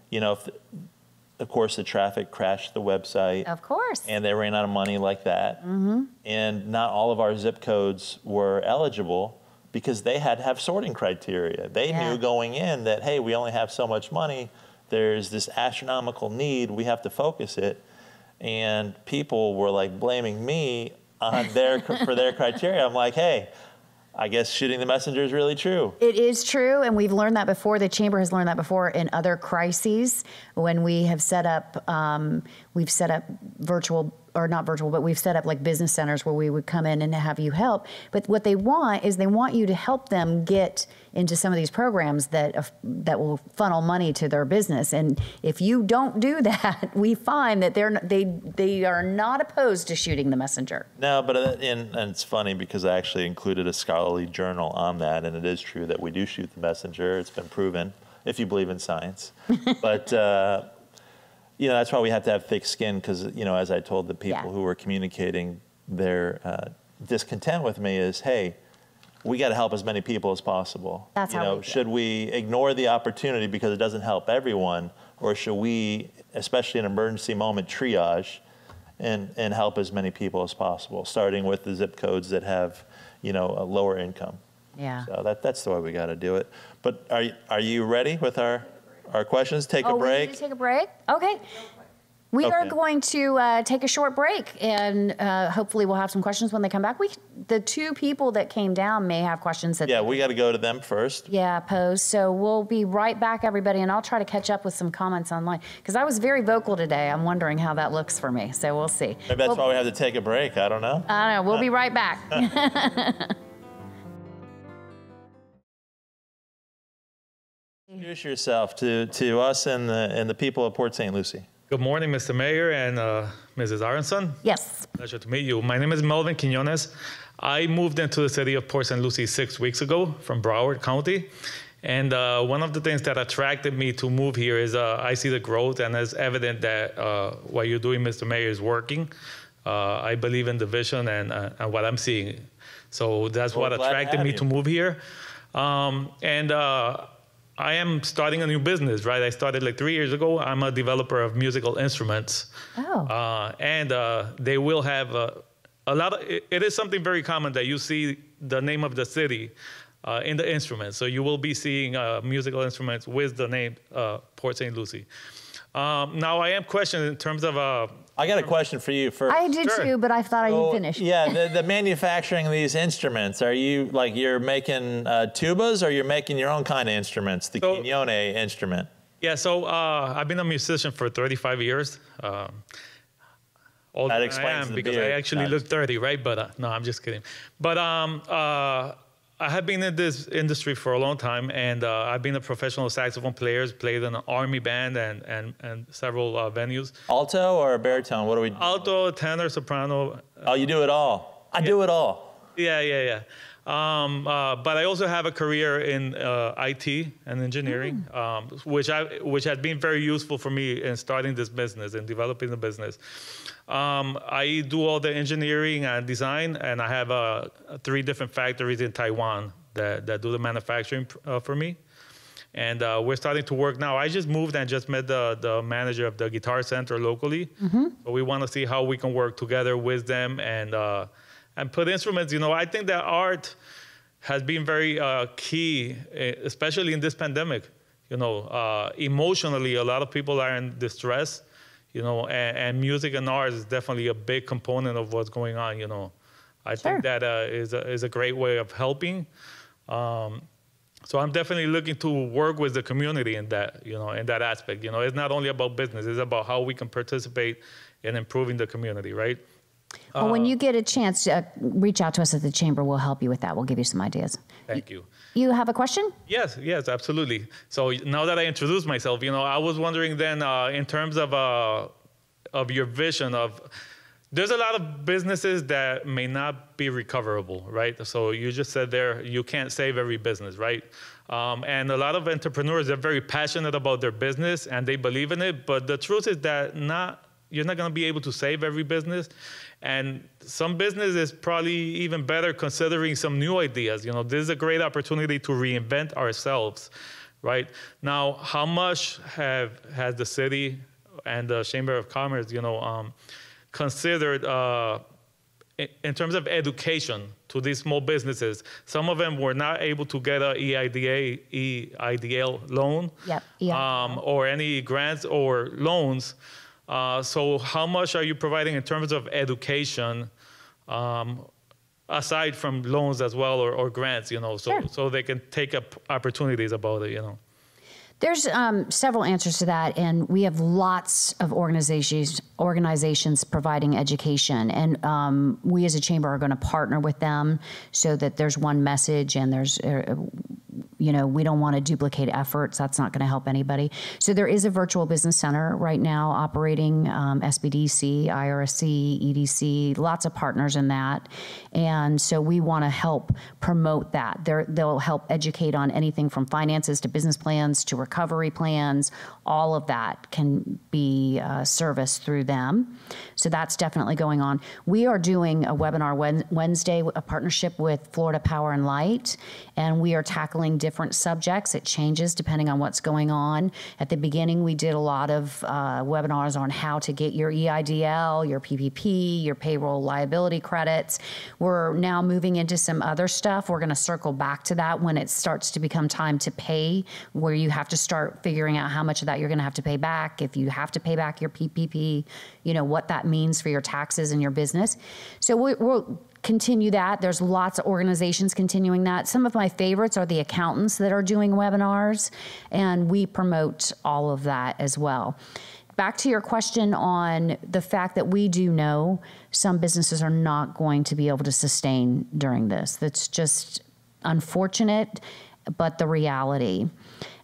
Speaker 2: you know, if, of course, the traffic crashed the website.
Speaker 1: Of course.
Speaker 2: and they ran out of money like that. Mm-hmm. And not all of our zip codes were eligible because they had to have sorting criteria. They
Speaker 1: Yeah.
Speaker 2: knew going in that, hey, we only have so much money. There's this astronomical need. We have to focus it. And people were like blaming me on their for their criteria. I'm like, hey, I guess shooting the messenger is really true.
Speaker 1: It is true, and we've learned that before. The chamber has learned that before in other crises when we have set up, um, we've set up virtual or not virtual, but we've set up like business centers where we would come in and have you help. But what they want is they want you to help them get into some of these programs that uh, that will funnel money to their business. And if you don't do that, we find that they're they they are not opposed to shooting the messenger.
Speaker 2: No, but uh, and, and it's funny because I actually included a scholarly journal on that, and it is true that we do shoot the messenger. It's been proven if you believe in science. but uh, you know that's why we have to have thick skin because you know as I told the people
Speaker 1: Yeah.
Speaker 2: who were communicating their uh, discontent with me is, hey, we got to help as many people as possible.
Speaker 1: That's
Speaker 2: you
Speaker 1: how
Speaker 2: know,
Speaker 1: we
Speaker 2: should we ignore the opportunity because it doesn't help everyone, or should we, especially in an emergency moment, triage? and, and help as many people as possible, starting with the zip codes that have, you know, a lower income.
Speaker 1: Yeah.
Speaker 2: So that, that's the way we got to do it. But are, are you ready with our, our questions? Take
Speaker 1: oh,
Speaker 2: a
Speaker 1: we need to take a break. Okay. We are going to uh, take a short break, and uh, hopefully we'll have some questions when they come back. We, the two people that came down, may have questions that
Speaker 2: yeah, we got to go to them first.
Speaker 1: yeah pose. So we'll be right back, everybody, and I'll try to catch up with some comments online because I was very vocal today. I'm wondering how that looks for me. So we'll see.
Speaker 2: Maybe that's
Speaker 1: Well,
Speaker 2: why we have to take a break. I don't know.
Speaker 1: I don't know. We'll be right back.
Speaker 2: Introduce yourself to, to us and the, and the people of Port St. Lucie.
Speaker 6: Good morning, Mr. Mayor and uh, Mrs. Aronson.
Speaker 1: yes.
Speaker 6: Pleasure to meet you. My name is Melvin Quinones. I moved into the city of Port St. Lucie six weeks ago from Broward County. And uh, one of the things that attracted me to move here is uh, I see the growth, and it's evident that uh, what you're doing, Mr. Mayor, is working. Uh, I believe in the vision and, uh, and what I'm seeing. So that's
Speaker 2: Well,
Speaker 6: what
Speaker 2: glad to
Speaker 6: attracted me
Speaker 2: you.
Speaker 6: to move here. Um, and uh, I am starting a new business, right? I started like three years ago. I'm a developer of musical instruments.
Speaker 1: Oh.
Speaker 6: Uh, and uh, they will have uh, a lot of it, it is something very common that you see the name of the city uh, in the instruments. So you will be seeing uh, musical instruments with the name uh, Port St. Lucie. Um, now I am questioning in terms of uh,
Speaker 2: I got a question for you first.
Speaker 1: I did
Speaker 6: Sure.
Speaker 1: too, but I thought
Speaker 2: So,
Speaker 1: I'd finish.
Speaker 2: Yeah, the, the manufacturing of these instruments, are you like you're making uh, tubas or you're making your own kind of instruments, the
Speaker 6: So-
Speaker 2: Quignone instrument?
Speaker 6: Yeah, so uh, I've been a musician for 35 years. Um, older
Speaker 2: That
Speaker 6: than
Speaker 2: explains
Speaker 6: I am
Speaker 2: the
Speaker 6: because
Speaker 2: beard.
Speaker 6: I actually
Speaker 2: Nice.
Speaker 6: look 30, right? But uh, no, I'm just kidding. But um, uh, I have been in this industry for a long time, and uh, I've been a professional saxophone player, played in an army band and and, and several uh, venues.
Speaker 2: Alto or baritone? What do we? Do?
Speaker 6: Alto, tenor, soprano,
Speaker 2: Oh, you do it all. I do it all.
Speaker 6: Yeah, yeah, yeah. Um, uh, but I also have a career in uh, IT and engineering, um, which I which has been very useful for me in starting this business and developing the business. Um, I do all the engineering and design, and I have uh, three different factories in Taiwan that, that do the manufacturing uh, for me. And uh, we're starting to work now. I just moved and just met the, the manager of the Guitar Center locally. So we want to see how we can work together with them and uh, and put instruments. You know, I think that art has been very uh, key, eh, especially in this pandemic. You know, uh, emotionally, a lot of people are in distress. You know, and, and music and art is definitely a big component of what's going on. You know, I
Speaker 1: Sure.
Speaker 6: think that uh, is a, is a great way of helping. Um, so I'm definitely looking to work with the community in that, you know, in that aspect. You know, it's not only about business; it's about how we can participate in improving the community, right?
Speaker 1: Well,
Speaker 6: Uh,
Speaker 1: when you get a chance, uh, reach out to us at the chamber. We'll help you with that. We'll give you some ideas.
Speaker 6: Thank you.
Speaker 1: You have a question?
Speaker 6: Yes, yes, absolutely. So now that I introduced myself, you know, I was wondering then, uh, in terms of uh, of your vision of, there's a lot of businesses that may not be recoverable, right? So you just said there, you can't save every business, right? Um, and a lot of entrepreneurs are very passionate about their business and they believe in it, but the truth is that not you're not going to be able to save every business and some business is probably even better considering some new ideas you know this is a great opportunity to reinvent ourselves right now how much have has the city and the chamber of commerce you know um, considered uh, in, terms of education to these small businesses some of them were not able to get a eida eidl loan
Speaker 1: Yep, yeah.
Speaker 6: um, or any grants or loans. Uh, so, how much are you providing in terms of education, um, aside from loans as well or, or grants? You know, so
Speaker 1: Sure.
Speaker 6: so they can take up opportunities about it. You know.
Speaker 1: There's um, several answers to that, and we have lots of organizations organizations providing education, and um, we as a chamber are going to partner with them so that there's one message and there's. Uh, you know, we don't want to duplicate efforts. That's not going to help anybody. So there is a virtual business center right now operating um, SBDC, IRSC, EDC, lots of partners in that, and so we want to help promote that. They're, they'll help educate on anything from finances to business plans to recovery plans. All of that can be uh, serviced through them. So that's definitely going on. We are doing a webinar Wednesday, a partnership with Florida Power and Light, and we are tackling different subjects. It changes depending on what's going on. At the beginning, we did a lot of uh, webinars on how to get your EIDL, your PPP, your payroll liability credits. We're now moving into some other stuff. We're going to circle back to that when it starts to become time to pay, where you have to start figuring out how much of that you're going to have to pay back. If you have to pay back your PPP, you know, what that means for your taxes and your business. So we, we'll continue that. There's lots of organizations continuing that. Some of my favorites are the accountants that are doing webinars, and we promote all of that as well. Back to your question on the fact that we do know some businesses are not going to be able to sustain during this. That's just unfortunate, but the reality.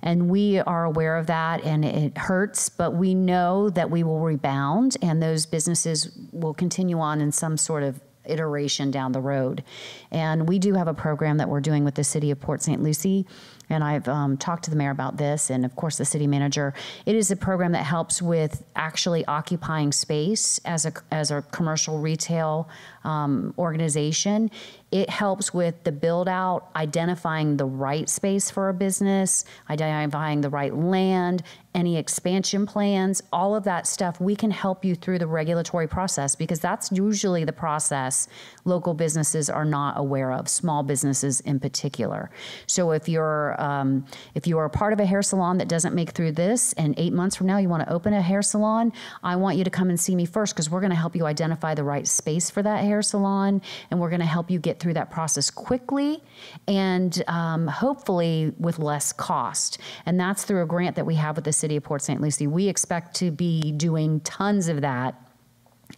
Speaker 1: And we are aware of that, and it hurts, but we know that we will rebound, and those businesses will continue on in some sort of iteration down the road. And we do have a program that we're doing with the city of Port St. Lucie. And I've um, talked to the mayor about this, and of course, the city manager. It is a program that helps with actually occupying space as a as a commercial retail um, organization. It helps with the build out, identifying the right space for a business, identifying the right land, any expansion plans, all of that stuff, we can help you through the regulatory process because that's usually the process local businesses are not aware of, small businesses in particular. So if you're um, if you are a part of a hair salon that doesn't make through this, and eight months from now you want to open a hair salon, I want you to come and see me first because we're going to help you identify the right space for that hair salon, and we're going to help you get through that process quickly and um, hopefully with less cost. And that's through a grant that we have with the City of Port St. Lucie. We expect to be doing tons of that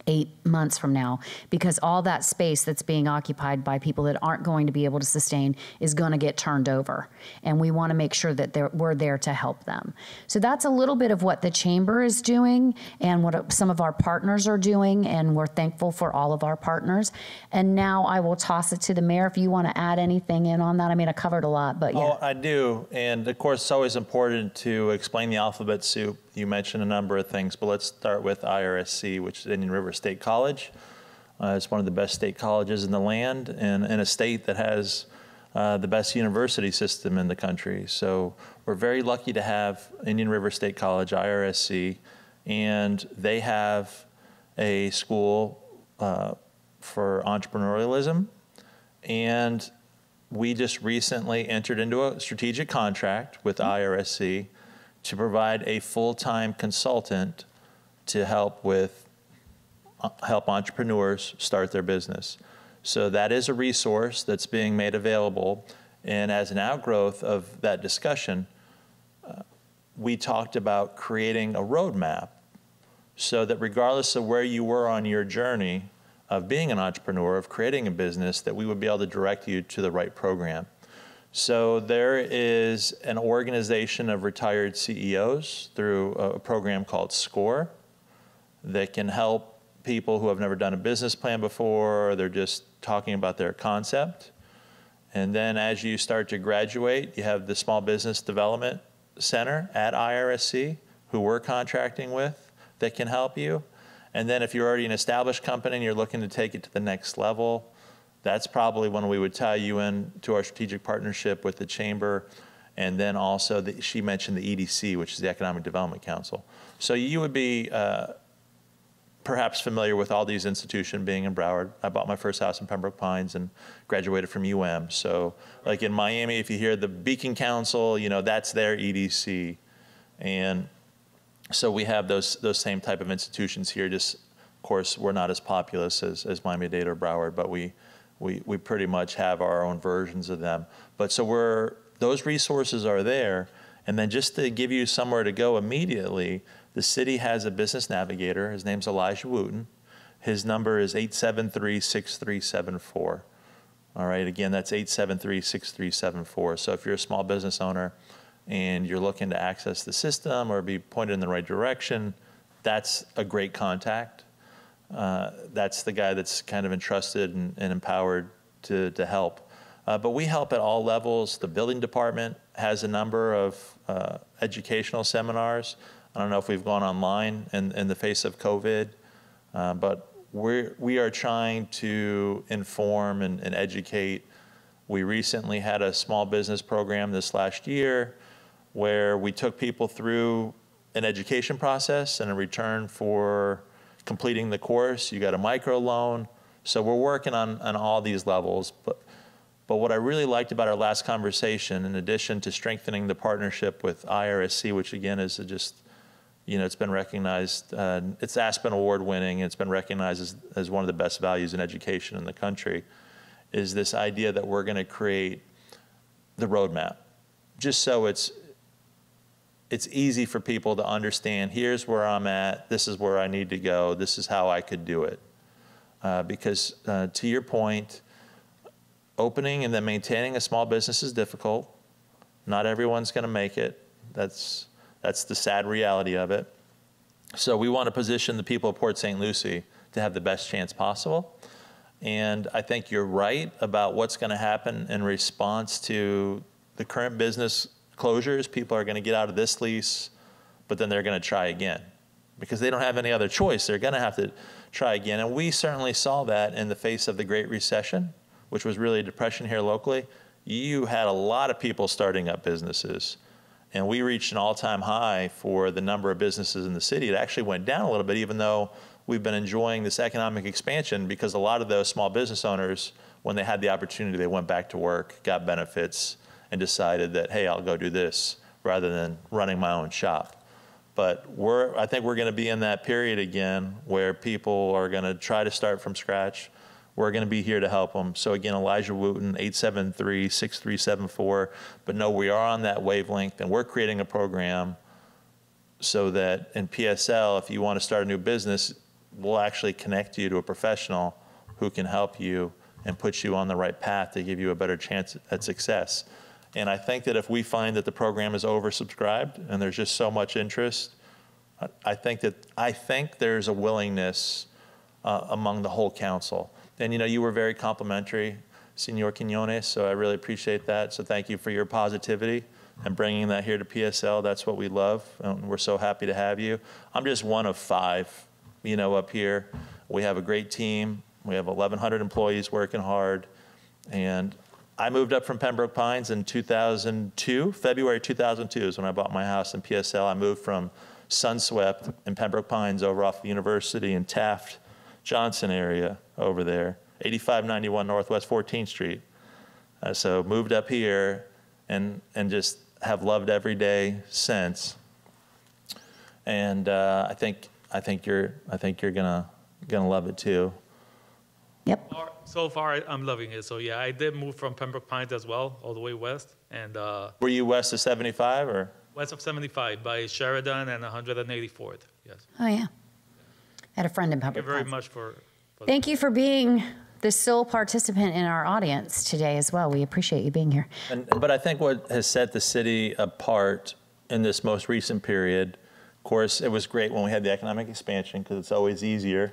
Speaker 1: eight months from now because all that space that's being occupied by people that aren't going to be able to sustain is going to get turned over. And we want to make sure that we're there to help them. So that's a little bit of what the chamber is doing and what some of our partners are doing and we're thankful for all of our partners. And now i will toss it to the mayor if you want to add anything in on that. I mean i covered a lot but yeah.
Speaker 2: Oh, I do. And of course, it's always important to explain the alphabet soup. You mentioned a number of things, but let's start with IRSC, which is Indian River State College. Uh, it's one of the best state colleges in the land and in a state that has uh, the best university system in the country. So we're very lucky to have Indian River State College, IRSC, and they have a school uh, for entrepreneurialism. And we just recently entered into a strategic contract with IRSC to provide a full-time consultant to help with uh, help entrepreneurs start their business. So that is a resource that's being made available, and as an outgrowth of that discussion, uh, we talked about creating a roadmap so that regardless of where you were on your journey of being an entrepreneur, of creating a business, that we would be able to direct you to the right program. So there is an organization of retired CEOs through a program called SCORE that can help people who have never done a business plan before, or they're just talking about their concept. And then as you start to graduate, you have the Small Business Development Center at IRSC, who we're contracting with, that can help you. And then if you're already an established company and you're looking to take it to the next level, that's probably when we would tie you in to our strategic partnership with the chamber. And then also, the, she mentioned the EDC, which is the Economic Development Council. So you would be uh, perhaps familiar with all these institutions being in Broward. I bought my first house in Pembroke Pines and graduated from UM. So like in Miami, if you hear the Beacon Council, you know, that's their EDC. And so we have those, those same type of institutions here. Just, of course, we're not as populous as, as Miami-Dade or Broward, but we, we, we pretty much have our own versions of them. But so we're, those resources are there. And then just to give you somewhere to go immediately, the city has a business navigator. His name's Elijah Wooten. His number is 873-6374. All right, again, that's 873-6374. So if you're a small business owner and you're looking to access the system or be pointed in the right direction, that's a great contact. Uh, that's the guy that's kind of entrusted and, and empowered to, to help. Uh, but we help at all levels. The building department has a number of uh, educational seminars. I don't know if we've gone online in, in the face of COVID, uh, but we're, we are trying to inform and, and educate. We recently had a small business program this last year where we took people through an education process and in return for completing the course, you got a micro loan. So we're working on, on all these levels. But, but what I really liked about our last conversation, in addition to strengthening the partnership with IRSC, which again is just, you know, it's been recognized, uh, it's Aspen Award winning, it's been recognized as, as one of the best values in education in the country, is this idea that we're going to create the roadmap. Just so it's, it's easy for people to understand here's where I'm at, this is where I need to go, this is how I could do it. Uh, because uh, to your point, opening and then maintaining a small business is difficult. Not everyone's going to make it. That's, that's the sad reality of it. So we want to position the people of Port St. Lucie to have the best chance possible. And I think you're right about what's going to happen in response to the current business closures. People are going to get out of this lease, but then they're going to try again because they don't have any other choice. They're going to have to try again. And we certainly saw that in the face of the Great Recession, which was really a depression here locally. You had a lot of people starting up businesses. and we reached an all-time high for the number of businesses in the city. It actually went down a little bit, even though we've been enjoying this economic expansion because a lot of those small business owners, when they had the opportunity, they went back to work, got benefits, and decided that, hey, I'll go do this rather than running my own shop. But we're, I think we're going to be in that period again where people are going to try to start from scratch. We're going to be here to help them. So again, Elijah Wooten, 873-6374. But no, we are on that wavelength, and we're creating a program so that in PSL, if you want to start a new business, we'll actually connect you to a professional who can help you and put you on the right path to give you a better chance at success. And I think that if we find that the program is oversubscribed and there's just so much interest, I- think that, I think there's a willingness uh, among the whole council. And, you know, you were very complimentary, Senor Quinones, so I really appreciate that. So thank you for your positivity and bringing that here to PSL. That's what we love, and we're so happy to have you. I'm just one of five, you know, up here. We have a great team. We have 1,100 employees working hard. And I moved up from Pembroke Pines in 2002. February 2002 is when I bought my house in PSL. I moved from Sunswept in Pembroke Pines over off the University in Taft Johnson area over there, 8591 Northwest 14th Street. Uh, so moved up here and, and just have loved every day since. And uh, I think I think you're I think you're gonna gonna love it too.
Speaker 1: Yep.
Speaker 6: Far- So far, I- I'm loving it. So yeah, I did move from Pembroke Pines as well, all the way west, and uh,
Speaker 2: Were you west of 75 or?
Speaker 6: west of 75 by Sheridan and 184th. Yes.
Speaker 1: Oh, yeah. I had a friend in Pembroke.
Speaker 6: Thank you very
Speaker 1: Pines.
Speaker 6: much for. for
Speaker 1: Thank you for being the sole participant in our audience today as well. We appreciate you being here.
Speaker 2: And, but I think what has set the city apart in this most recent period, of course, it was great when we had the economic expansion because it's always easier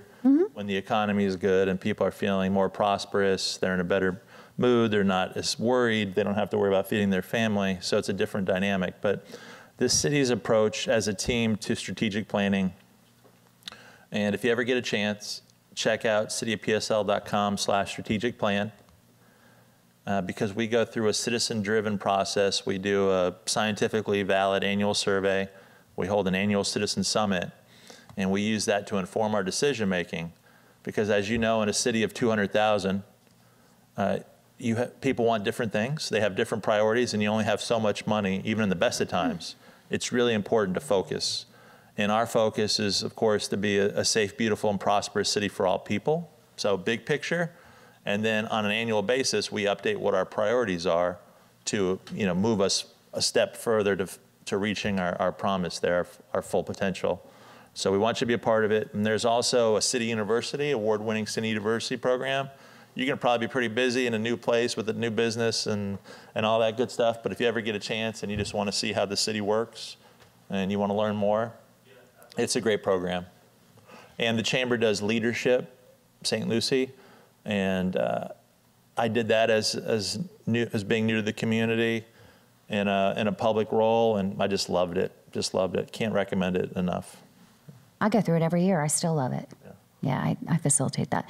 Speaker 2: when the economy is good and people are feeling more prosperous. They're in a better mood. They're not as worried. They don't have to worry about feeding their family. So it's a different dynamic. But this city's approach as a team to strategic planning, and if you ever get a chance, check out cityofpsl.com slash strategic plan uh, because we go through a citizen-driven process. We do a scientifically valid annual survey. We hold an annual citizen summit, and we use that to inform our decision-making. Because as you know, in a city of 200,000, uh, you ha- people want different things. They have different priorities, and you only have so much money, even in the best of times. It's really important to focus. And our focus is, of course, to be a, a safe, beautiful, and prosperous city for all people. So, big picture. And then on an annual basis, we update what our priorities are to, you know, move us a step further to, to reaching our, our promise there, our full potential. So we want you to be a part of it. And there's also a City University, award-winning City University program. You're to probably be pretty busy in a new place with a new business and, and all that good stuff. But if you ever get a chance and you just want to see how the city works and you want to learn more, it's a great program. And the chamber does leadership, St. Lucie, and uh, I did that as as new as being new to the community, in a in a public role, and I just loved it. Just loved it. Can't recommend it enough.
Speaker 1: I go through it every year. I still love it. Yeah, I, I facilitate that.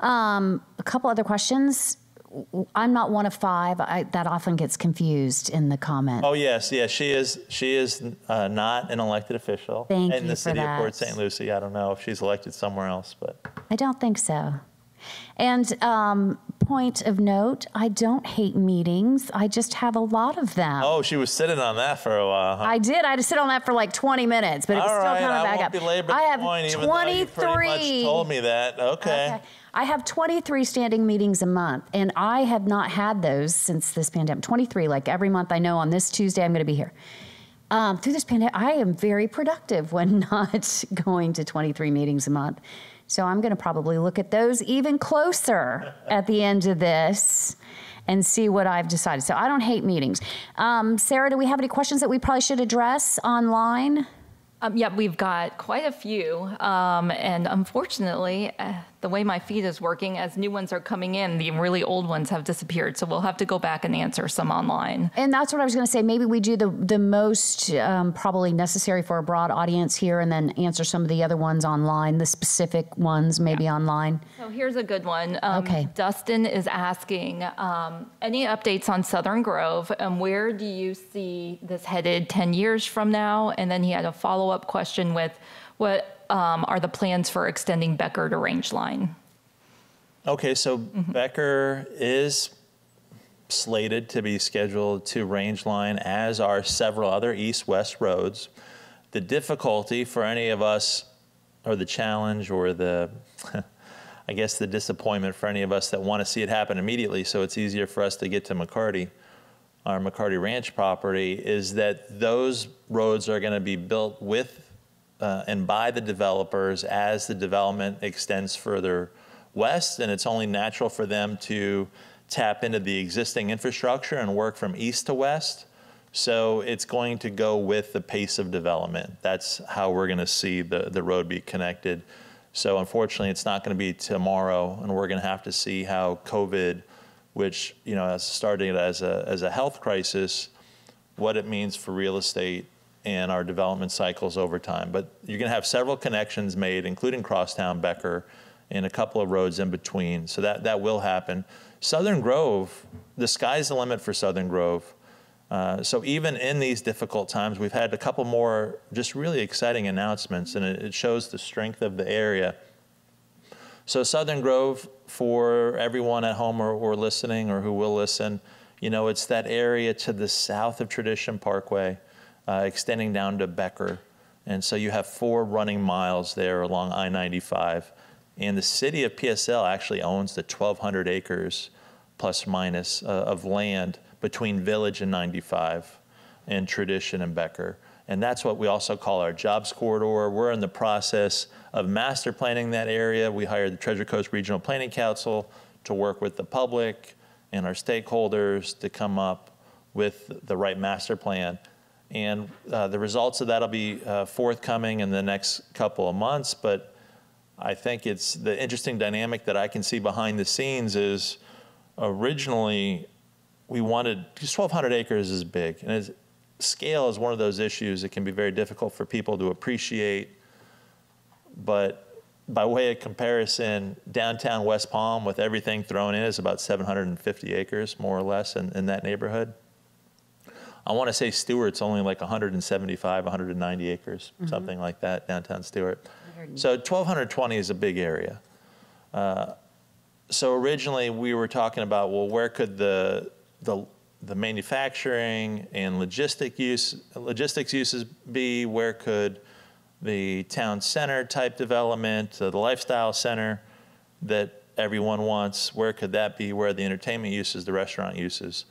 Speaker 1: Um, a couple other questions. I'm not one of five. I, that often gets confused in the comments.
Speaker 2: Oh yes, yes, she is. She is uh, not an elected official
Speaker 1: Thank
Speaker 2: in the city of Port. St. Lucie. I don't know if she's elected somewhere else, but
Speaker 1: I don't think so. And um, point of note, I don't hate meetings. I just have a lot of them.
Speaker 2: oh, she was sitting on that for a while. Huh?
Speaker 1: I did. I had to sit on that for like 20 minutes, but it was
Speaker 2: All
Speaker 1: still
Speaker 2: right,
Speaker 1: coming
Speaker 2: I
Speaker 1: back
Speaker 2: won't
Speaker 1: up.
Speaker 2: belabor
Speaker 1: I have
Speaker 2: point, even though you pretty much
Speaker 1: 23.
Speaker 2: told me that. Okay.
Speaker 1: Okay. I have 23 standing meetings a month, and I have not had those since this pandemic. 23, like every month I know on this Tuesday I'm going to be here. Um, through this pandemic, I am very productive when not going to 23 meetings a month. So I'm going to probably look at those even closer at the end of this and see what I've decided. So I don't hate meetings. Um, Sarah, do we have any questions that we probably should address online?
Speaker 5: Um, yeah, we've got quite a few, um, and unfortunately, uh,
Speaker 7: the way my feed is working, as new ones are coming in, the really old ones have disappeared. So we'll have to go back and answer some online.
Speaker 1: And that's what I was going to say. Maybe we do the the most um, probably necessary for a broad audience here, and then answer some of the other ones online, the specific ones maybe online.
Speaker 7: So here's a good one. Um,
Speaker 1: Okay.
Speaker 7: Dustin is asking, um, any updates on Southern Grove and where do you see this headed 10 years from now? And then he had a follow-up question with, what um, are the plans for extending Becker to Range Line?
Speaker 2: Okay, so Becker is slated to be scheduled to range line, as are several other east-west roads. The difficulty for any of us, or the challenge, or the, I guess the disappointment for any of us that want to see it happen immediately, so it's easier for us to get to McCarty, our McCarty Ranch property, is that those roads are going to be built with uh, and by the developers as the development extends further west, and it's only natural for them to tap into the existing infrastructure and work from east to west. So it's going to go with the pace of development. That's how we're going to see the, the road be connected. So unfortunately, it's not going to be tomorrow, and we're going to have to see how COVID, which you know, started as a as a health crisis, what it means for real estate and our development cycles over time. But you're going to have several connections made, including Crosstown, Becker, and a couple of roads in between. So that, that will happen. Southern Grove, the sky's the limit for Southern Grove. Uh, so even in these difficult times, we've had a couple more just really exciting announcements, and it, it shows the strength of the area. So Southern Grove, for everyone at home or, or listening or who will listen, you know, it's that area to the south of Tradition Parkway, uh, extending down to Becker. And so you have four running miles there along I-95. And the city of PSL actually owns the 1,200 acres plus minus uh, of land between Village and 95 and Tradition and Becker. And that's what we also call our jobs corridor. We're in the process of master planning that area. We hired the Treasure Coast Regional Planning Council to work with the public and our stakeholders to come up with the right master plan. And uh, the results of that will be uh, forthcoming in the next couple of months. But I think it's the interesting dynamic that I can see behind the scenes is originally we wanted, because 1,200 acres is big. And scale is one of those issues that can be very difficult for people to appreciate. But by way of comparison, downtown West Palm with everything thrown in is about 750 acres, more or less, in, in that neighborhood. I want to say Stuart's only like 175, 190 acres, something like that, downtown Stuart. So 1,220 is a big area. Uh, so originally we were talking about, well, where could the, the, the manufacturing and logistic use, logistics uses be? Where could the town center type development, uh, the lifestyle center that everyone wants, where could that be? Where the entertainment uses, the restaurant uses?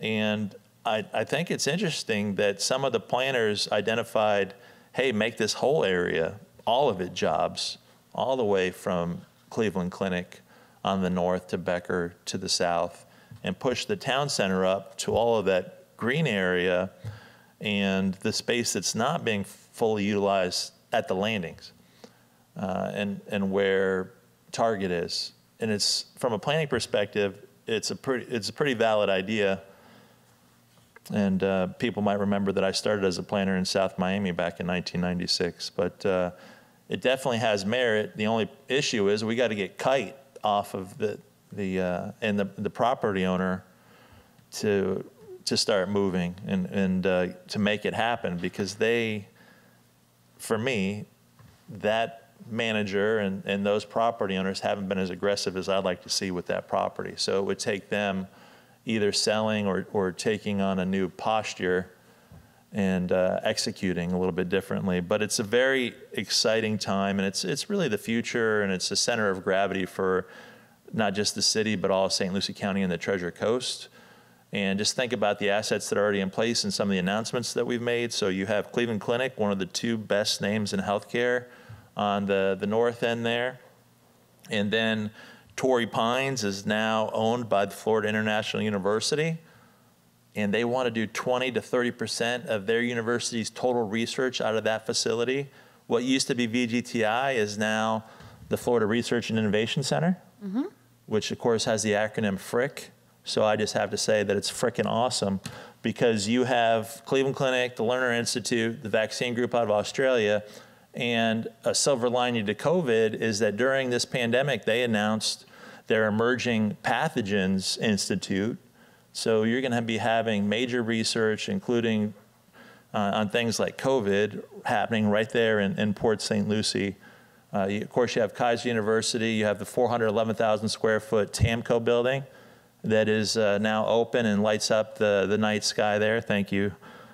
Speaker 2: And I, I think it's interesting that some of the planners identified, hey, make this whole area, all of it jobs, all the way from Cleveland Clinic on the north to Becker to the south, and push the town center up to all of that green area and the space that's not being fully utilized at the landings uh, and, and where Target is. And it's, from a planning perspective, it's a pretty, it's a pretty valid idea. And uh, people might remember that I started as a planner in South Miami back in 1996. But uh, it definitely has merit. The only issue is we got to get kite off of the, the uh, and the, the property owner to to start moving and, and uh, to make it happen because they, for me, that manager and, and those property owners haven't been as aggressive as I'd like to see with that property. So it would take them either selling or, or taking on a new posture and uh, executing a little bit differently. But it's a very exciting time, and it's it's really the future, and it's the center of gravity for not just the city, but all of St. Lucie County and the Treasure Coast. And just think about the assets that are already in place and some of the announcements that we've made. So you have Cleveland Clinic, one of the two best names in healthcare on the, the north end there. And then Torrey Pines is now owned by the Florida International University. And they want to do 20 to 30% of their university's total research out of that facility. What used to be VGTI is now the Florida Research and Innovation Center, mm-hmm. which of course has the acronym FRIC. So I just have to say that it's frickin' awesome because you have Cleveland Clinic, the Lerner Institute, the vaccine group out of Australia, and a silver lining to COVID is that during this pandemic, they announced their Emerging Pathogens Institute. So you're going to be having major research, including uh, on things like COVID, happening right there in, in Port St. Lucie. Uh, you, of course, you have Keiser University. You have the 411,000 square foot TAMCO building that is uh, now open and lights up the, the night sky there. Thank you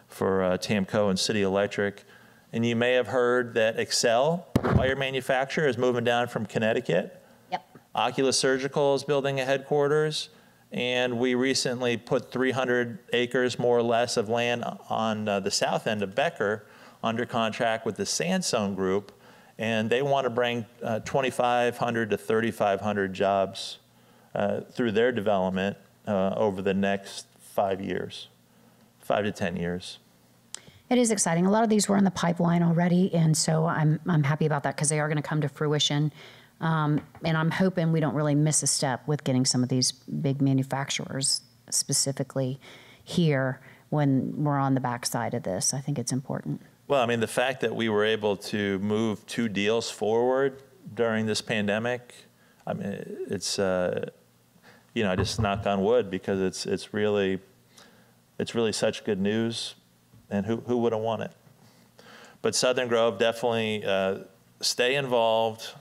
Speaker 2: for uh, TAMCO and City Electric. And you may have heard that Excel, wire manufacturer, is moving down from Connecticut.
Speaker 1: Yep.
Speaker 2: Oculus Surgical is building a headquarters, and we recently put 300 acres, more or less, of land on uh, the south end of Becker under contract with the Sansone Group, and they want to bring uh, 2,500 to 3,500 jobs uh, through their development uh, over the next five years, five to 10 years.
Speaker 1: It is exciting. A lot of these were in the pipeline already, and so I'm I'm happy about that because they are going to come to fruition. Um, and I'm hoping we don't really miss a step with getting some of these big manufacturers specifically here when we're on the backside of this. I think it's important.
Speaker 2: Well, I mean, the fact that we were able to move two deals forward during this pandemic, I mean, it's, uh, you know, I just knock on wood because it's, it's really, it's really such good news, and who, who wouldn't want it? But Southern Grove definitely uh, stay involved,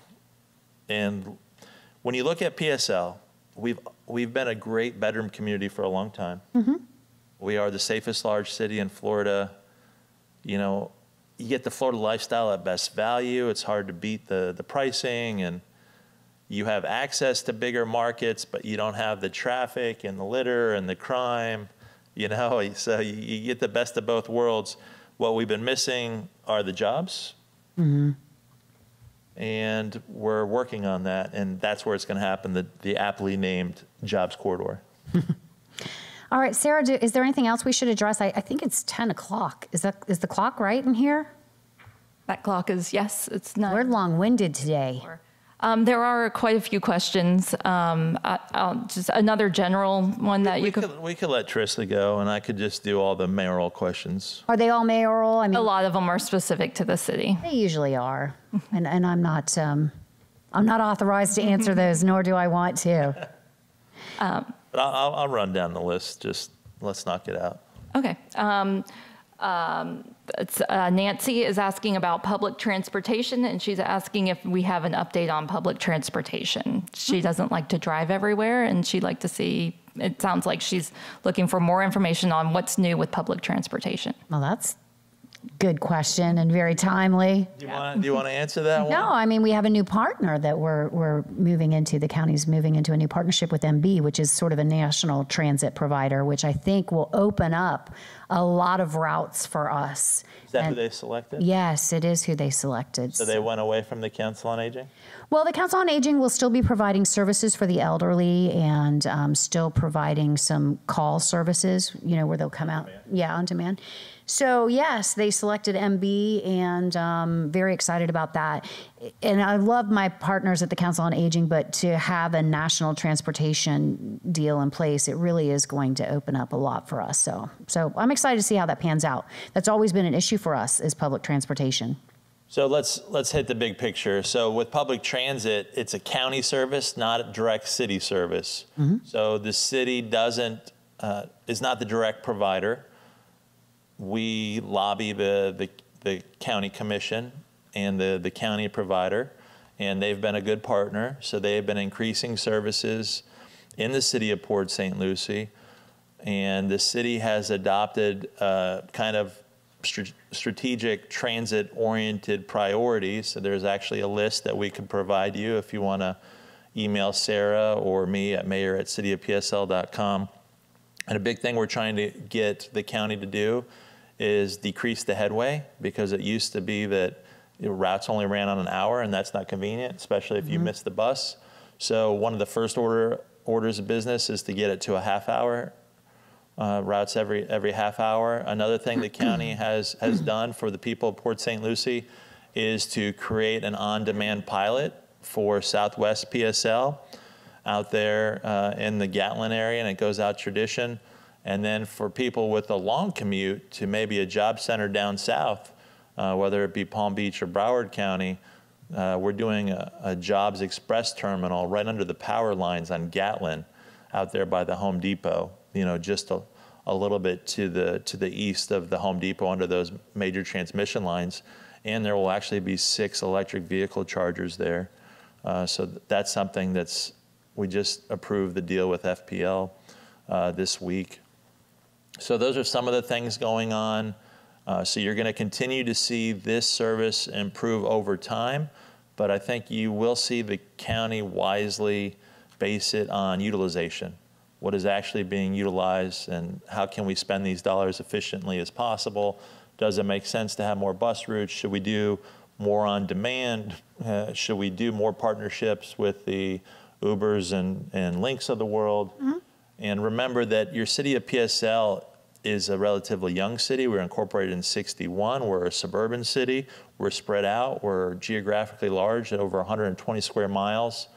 Speaker 2: and when you look at PSL, we've we've been a great bedroom community for a long time. We are the safest large city in Florida. You know, you get the Florida lifestyle at best value. It's hard to beat the the pricing, and you have access to bigger markets, but you don't have the traffic and the litter and the crime. You know, so you, you get the best of both worlds. What we've been missing are the jobs mm-hmm. and we're working on that, and that's where it's going to happen. The, the aptly named jobs corridor.
Speaker 1: All right, Sarah, do, is there anything else we should address? I, I think it's 10 o'clock. Is that is the clock right in here?
Speaker 7: That clock is, yes, it's not.
Speaker 1: We're long-winded today.
Speaker 7: Um, there are quite a few questions. Um, I, I'll just another general one that
Speaker 2: we
Speaker 7: you could.
Speaker 2: could we could let Terissa go, and I could just do all the mayoral questions.
Speaker 1: Are they all mayoral? I mean,
Speaker 7: A lot of them are specific to the city.
Speaker 1: They usually are, and and I'm not um, I'm not authorized to answer those, nor do I want to.
Speaker 2: But I'll, I'll, I'll run down the list. Just let's knock it out.
Speaker 7: Okay. Um, um, it's, uh, Nancy is asking about public transportation, and she's asking if we have an update on public transportation. She doesn't like to drive everywhere, and she'd like to see. It sounds like she's looking for more information on what's new with public transportation.
Speaker 1: Well, that's good question and very timely.
Speaker 2: Do you want do you want to answer that one?
Speaker 1: No, I mean we have a new partner that we're we're moving into. The county's moving into a new partnership with MV, which is sort of a national transit provider, which I think will open up a lot of routes for us.
Speaker 2: Is that who they selected?
Speaker 1: Yes, it is who they selected.
Speaker 2: So they went away from the Council on Aging.
Speaker 1: Well, the Council on Aging will still be providing services for the elderly and um, still providing some call services, you know, where they'll come out. Yeah, on demand. So, yes, they selected MV and um, very excited about that. And I love my partners at the Council on Aging, but to have a national transportation deal in place, it really is going to open up a lot for us. So, so I'm excited to see how that pans out. That's always been an issue for us is public transportation.
Speaker 2: So let's let's hit the big picture. So with public transit, it's a county service, not a direct city service. So the city doesn't uh, is not the direct provider. We lobby the the, the county commission and the the county provider, and they've been a good partner. So they have been increasing services in the city of Port St. Lucie, and the city has adopted uh, kind of str- strategic transit-oriented priorities. So there's actually a list that we can provide you if you want to email Sarah or me at mayor at cityofpsl.com. And a big thing we're trying to get the county to do is decrease the headway because it used to be that you know, routes only ran on an hour, and that's not convenient, especially if you miss the bus. So one of the first order orders of business is to get it to a half hour uh, routes every every half hour. Another thing the county has has done for the people of Port St. Lucie is to create an on-demand pilot for Southwest PSL out there uh, in the Gatlin area, and it goes out tradition. And then for people with a long commute to maybe a job center down south, uh, whether it be Palm Beach or Broward County, uh, we're doing a, a Jobs Express terminal right under the power lines on Gatlin, out there by the Home Depot. You know, just a, a little bit to the to the east of the Home Depot under those major transmission lines, and there will actually be six electric vehicle chargers there. Uh, so that's something that's we just approved the deal with FPL uh, this week. So those are some of the things going on. Uh, so you're going to continue to see this service improve over time, but I think you will see the county wisely base it on utilization. What is actually being utilized and how can we spend these dollars efficiently as possible? Does it make sense to have more bus routes? Should we do more on demand? Uh, should we do more partnerships with the Ubers and, and Lyfts of the world? And remember that your city of PSL is a relatively young city. We're incorporated in 61. We're a suburban city. We're spread out. We're geographically large at over 120 square miles.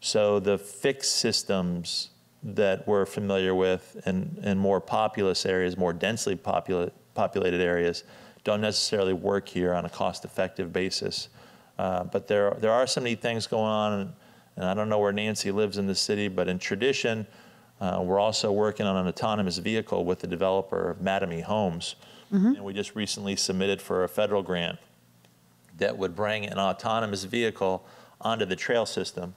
Speaker 2: So the fixed systems that we're familiar with in, in more populous areas, more densely popula- populated areas, don't necessarily work here on a cost-effective basis. Uh, but there, there are some neat things going on, and, and I don't know where Nancy lives in the city, but in tradition, uh, we're also working on an autonomous vehicle with the developer Mattamy Homes. And we just recently submitted for a federal grant that would bring an autonomous vehicle onto the trail system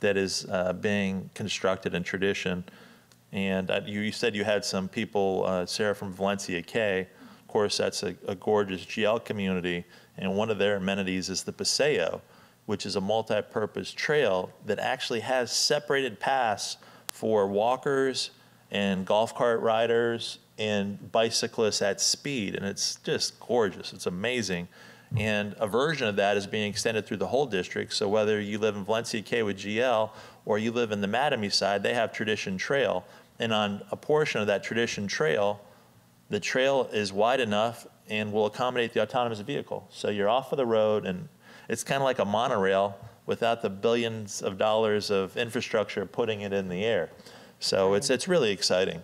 Speaker 2: that is uh, being constructed in tradition. And uh, you, you said you had some people, uh, Sarah from Valencia Cay. Of course, that's a, a gorgeous GL community, and one of their amenities is the Paseo, which is a multi-purpose trail that actually has separated paths for walkers and golf cart riders and bicyclists at speed, and it's just gorgeous. It's amazing. And a version of that is being extended through the whole district. So whether you live in Valencia Cay with GL or you live in the Mattamy side, they have Tradition Trail. And on a portion of that Tradition Trail, the trail is wide enough and will accommodate the autonomous vehicle. So you're off of the road, and it's kind of like a monorail without the billions of dollars of infrastructure putting it in the air. So it's it's really exciting.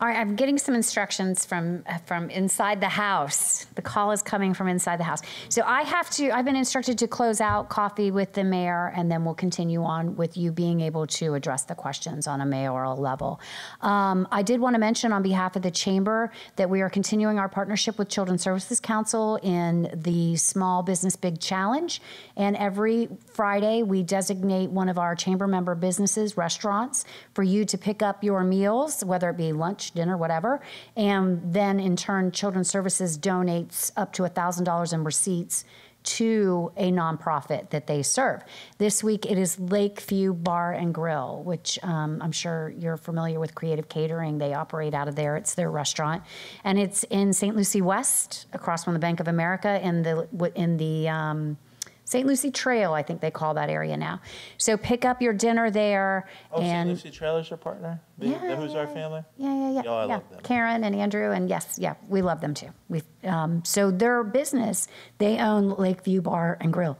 Speaker 1: All right, I'm getting some instructions from from inside the house. The call is coming from inside the house. So I have to. I've been instructed to close out coffee with the mayor, and then we'll continue on with you being able to address the questions on a mayoral level. Um, I did want to mention on behalf of the chamber that we are continuing our partnership with Children's Services Council in the Small Business Big Challenge, and every Friday we designate one of our chamber member businesses, restaurants, for you to pick up your meals, whether it be lunch, dinner, whatever. And then in turn, Children's Services donates up to $1,000 in receipts to a nonprofit that they serve. This week it is Lakeview Bar and Grill, which um, I'm sure you're familiar with Creative Catering. They operate out of there. It's their restaurant, and it's in St. Lucie West, across from the Bank of America, in the in the um, St. Lucie Trail, I think they call that area now. So pick up your dinner there,
Speaker 2: Oh, St.
Speaker 1: and
Speaker 2: Lucie Trailer's your partner? The,
Speaker 1: Yeah,
Speaker 2: the Who's Our Family?
Speaker 1: yeah, yeah, yeah.
Speaker 2: Yeah, I
Speaker 1: yeah.
Speaker 2: love them.
Speaker 1: Karen and Andrew, and yes, yeah, we love them too. We um, so their business, they own Lakeview Bar and Grill.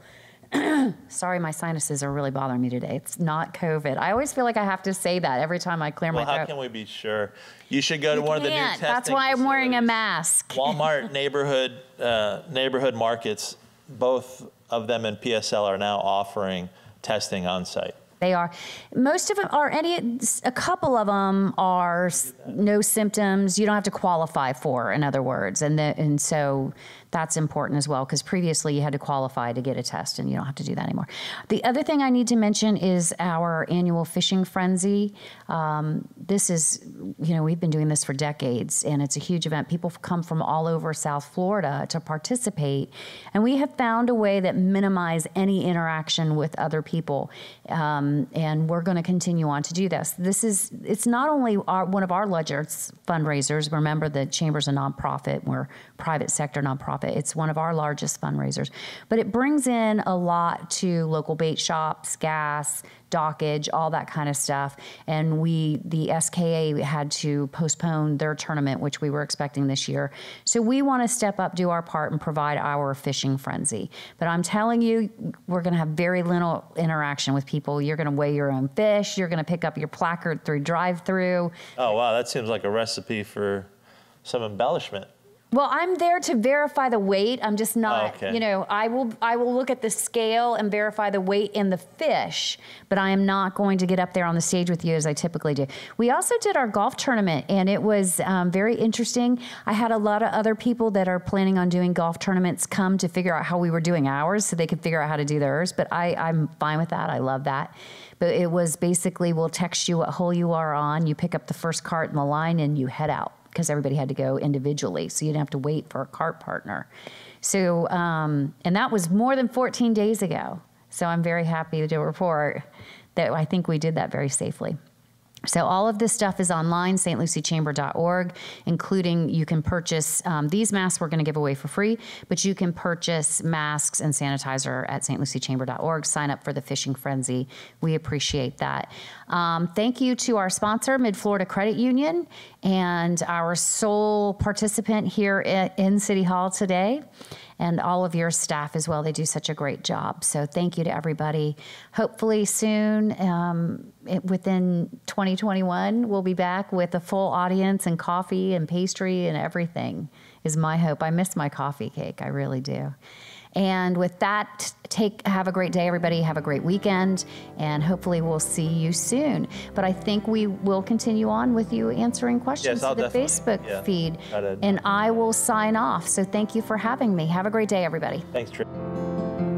Speaker 1: Sorry, my sinuses are really bothering me today. It's not COVID. I always feel like I have to say that every time I clear
Speaker 2: Well,
Speaker 1: my
Speaker 2: how can we be sure? You should go to
Speaker 1: You
Speaker 2: one of the new
Speaker 1: can't.
Speaker 2: testing
Speaker 1: That's why I'm wearing a mask.
Speaker 2: Walmart neighborhood uh, neighborhood markets, both of them in PSL are now offering testing on site.
Speaker 1: They are. Most of them are any. A couple of them are no symptoms. You don't have to qualify for, in other words, and the, and so that's important as well because previously you had to qualify to get a test, and you don't have to do that anymore. The other thing I need to mention is our annual fishing frenzy. Um, this is, you know, we've been doing this for decades, and it's a huge event. People come from all over South Florida to participate, and we have found a way that minimize any interaction with other people. Um, and we're going to continue on to do this. This is it's not only our, one of our largest fundraisers. Remember, the chamber's a nonprofit. We're private sector nonprofit. It's one of our largest fundraisers, but it brings in a lot to local bait shops, gas, dockage, all that kind of stuff. And we, the SKA, had to postpone their tournament, which we were expecting this year. So we want to step up, do our part, and provide our fishing frenzy. But I'm telling you, we're going to have very little interaction with people. You're going to weigh your own fish. You're going to pick up your placard through drive-through.
Speaker 2: Oh, wow, that seems like a recipe for some embellishment.
Speaker 1: Well, I'm there to verify the weight. I'm just not,
Speaker 2: Oh, okay.
Speaker 1: you know, I will I will look at the scale and verify the weight in the fish, but I am not going to get up there on the stage with you as I typically do. We also did our golf tournament, and it was um, very interesting. I had a lot of other people that are planning on doing golf tournaments come to figure out how we were doing ours, so they could figure out how to do theirs. But I, I'm fine with that. I love that. But it was basically we'll text you what hole you are on, you pick up the first cart in the line, and you head out because everybody had to go individually, so you didn't have to wait for a cart partner. So, um, and that was more than 14 days ago. So I'm very happy to report that I think we did that very safely. So all of this stuff is online, stluciechamber.org, including you can purchase um, these masks we're going to give away for free, but you can purchase masks and sanitizer at stluciechamber.org. Sign up for the Fishing Frenzy. We appreciate that. Um, thank you to our sponsor, Mid Florida Credit Union, and our sole participant here in City Hall today and all of your staff as well. They do such a great job. So thank you to everybody. Hopefully soon, um, it, within 2021, we'll be back with a full audience and coffee and pastry and everything. Is my hope. I miss my coffee cake. I really do. And with that, take have a great day, everybody. Have a great weekend, and hopefully we'll see you soon. But I think we will continue on with you answering questions
Speaker 2: Yes, I'll
Speaker 1: the Facebook
Speaker 2: yeah.
Speaker 1: feed, and I will sign off. So thank you for having me. Have a great day, everybody.
Speaker 2: Thanks, Trish.